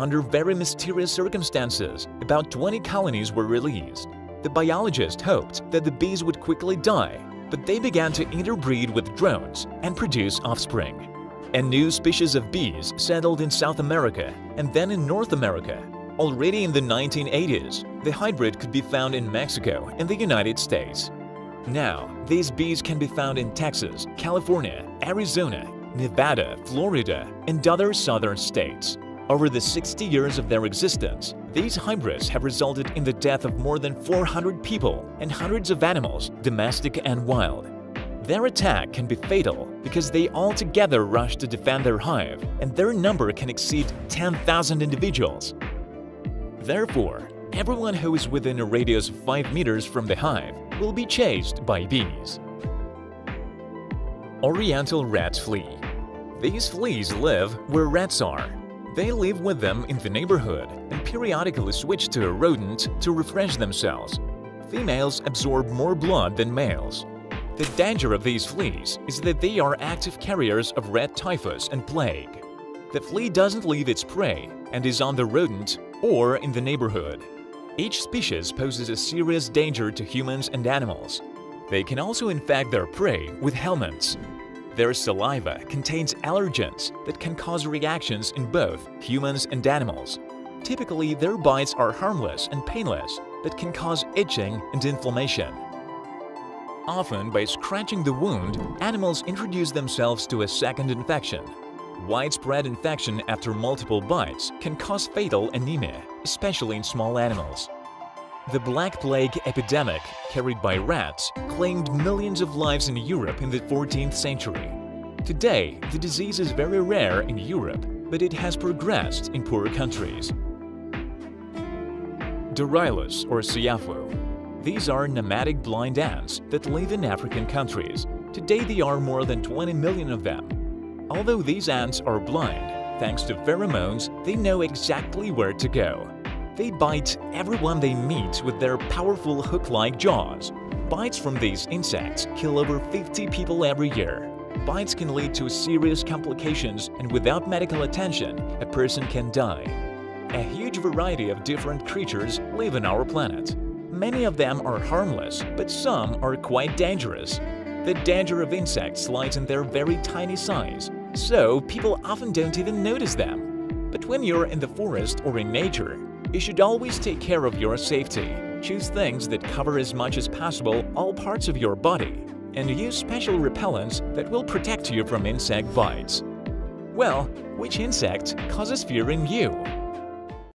Under very mysterious circumstances, about 20 colonies were released. The biologist hoped that the bees would quickly die, but they began to interbreed with drones and produce offspring. A new species of bees settled in South America and then in North America. Already in the 1980s, the hybrid could be found in Mexico and the United States. Now, these bees can be found in Texas, California, Arizona, Nevada, Florida, and other southern states. Over the 60 years of their existence, these hybrids have resulted in the death of more than 400 people and hundreds of animals, domestic and wild. Their attack can be fatal because they all together rush to defend their hive, and their number can exceed 10,000 individuals. Therefore, everyone who is within a radius of 5 meters from the hive will be chased by bees. Oriental rat flea These fleas live where rats are. They live with them in the neighborhood and periodically switch to a rodent to refresh themselves. Females absorb more blood than males. The danger of these fleas is that they are active carriers of rat typhus and plague. The flea doesn't leave its prey and is on the rodent or in the neighborhood. Each species poses a serious danger to humans and animals. They can also infect their prey with helminths. Their saliva contains allergens that can cause reactions in both humans and animals. Typically, their bites are harmless and painless, but can cause itching and inflammation. Often, by scratching the wound, animals introduce themselves to a second infection. Widespread infection after multiple bites can cause fatal anemia, especially in small animals. The Black Plague epidemic, carried by rats, claimed millions of lives in Europe in the 14th century. Today, the disease is very rare in Europe, but it has progressed in poorer countries. Dorylus or Siafu these are nomadic blind ants that live in African countries. Today there are more than 20 million of them. Although these ants are blind, thanks to pheromones, they know exactly where to go. They bite everyone they meet with their powerful hook-like jaws. Bites from these insects kill over 50 people every year. Bites can lead to serious complications and without medical attention, a person can die. A huge variety of different creatures live on our planet. Many of them are harmless, but some are quite dangerous. The danger of insects lies in their very tiny size, so people often don't even notice them. But when you're in the forest or in nature, you should always take care of your safety. Choose things that cover as much as possible all parts of your body, and use special repellents that will protect you from insect bites. Well, which insect causes fear in you?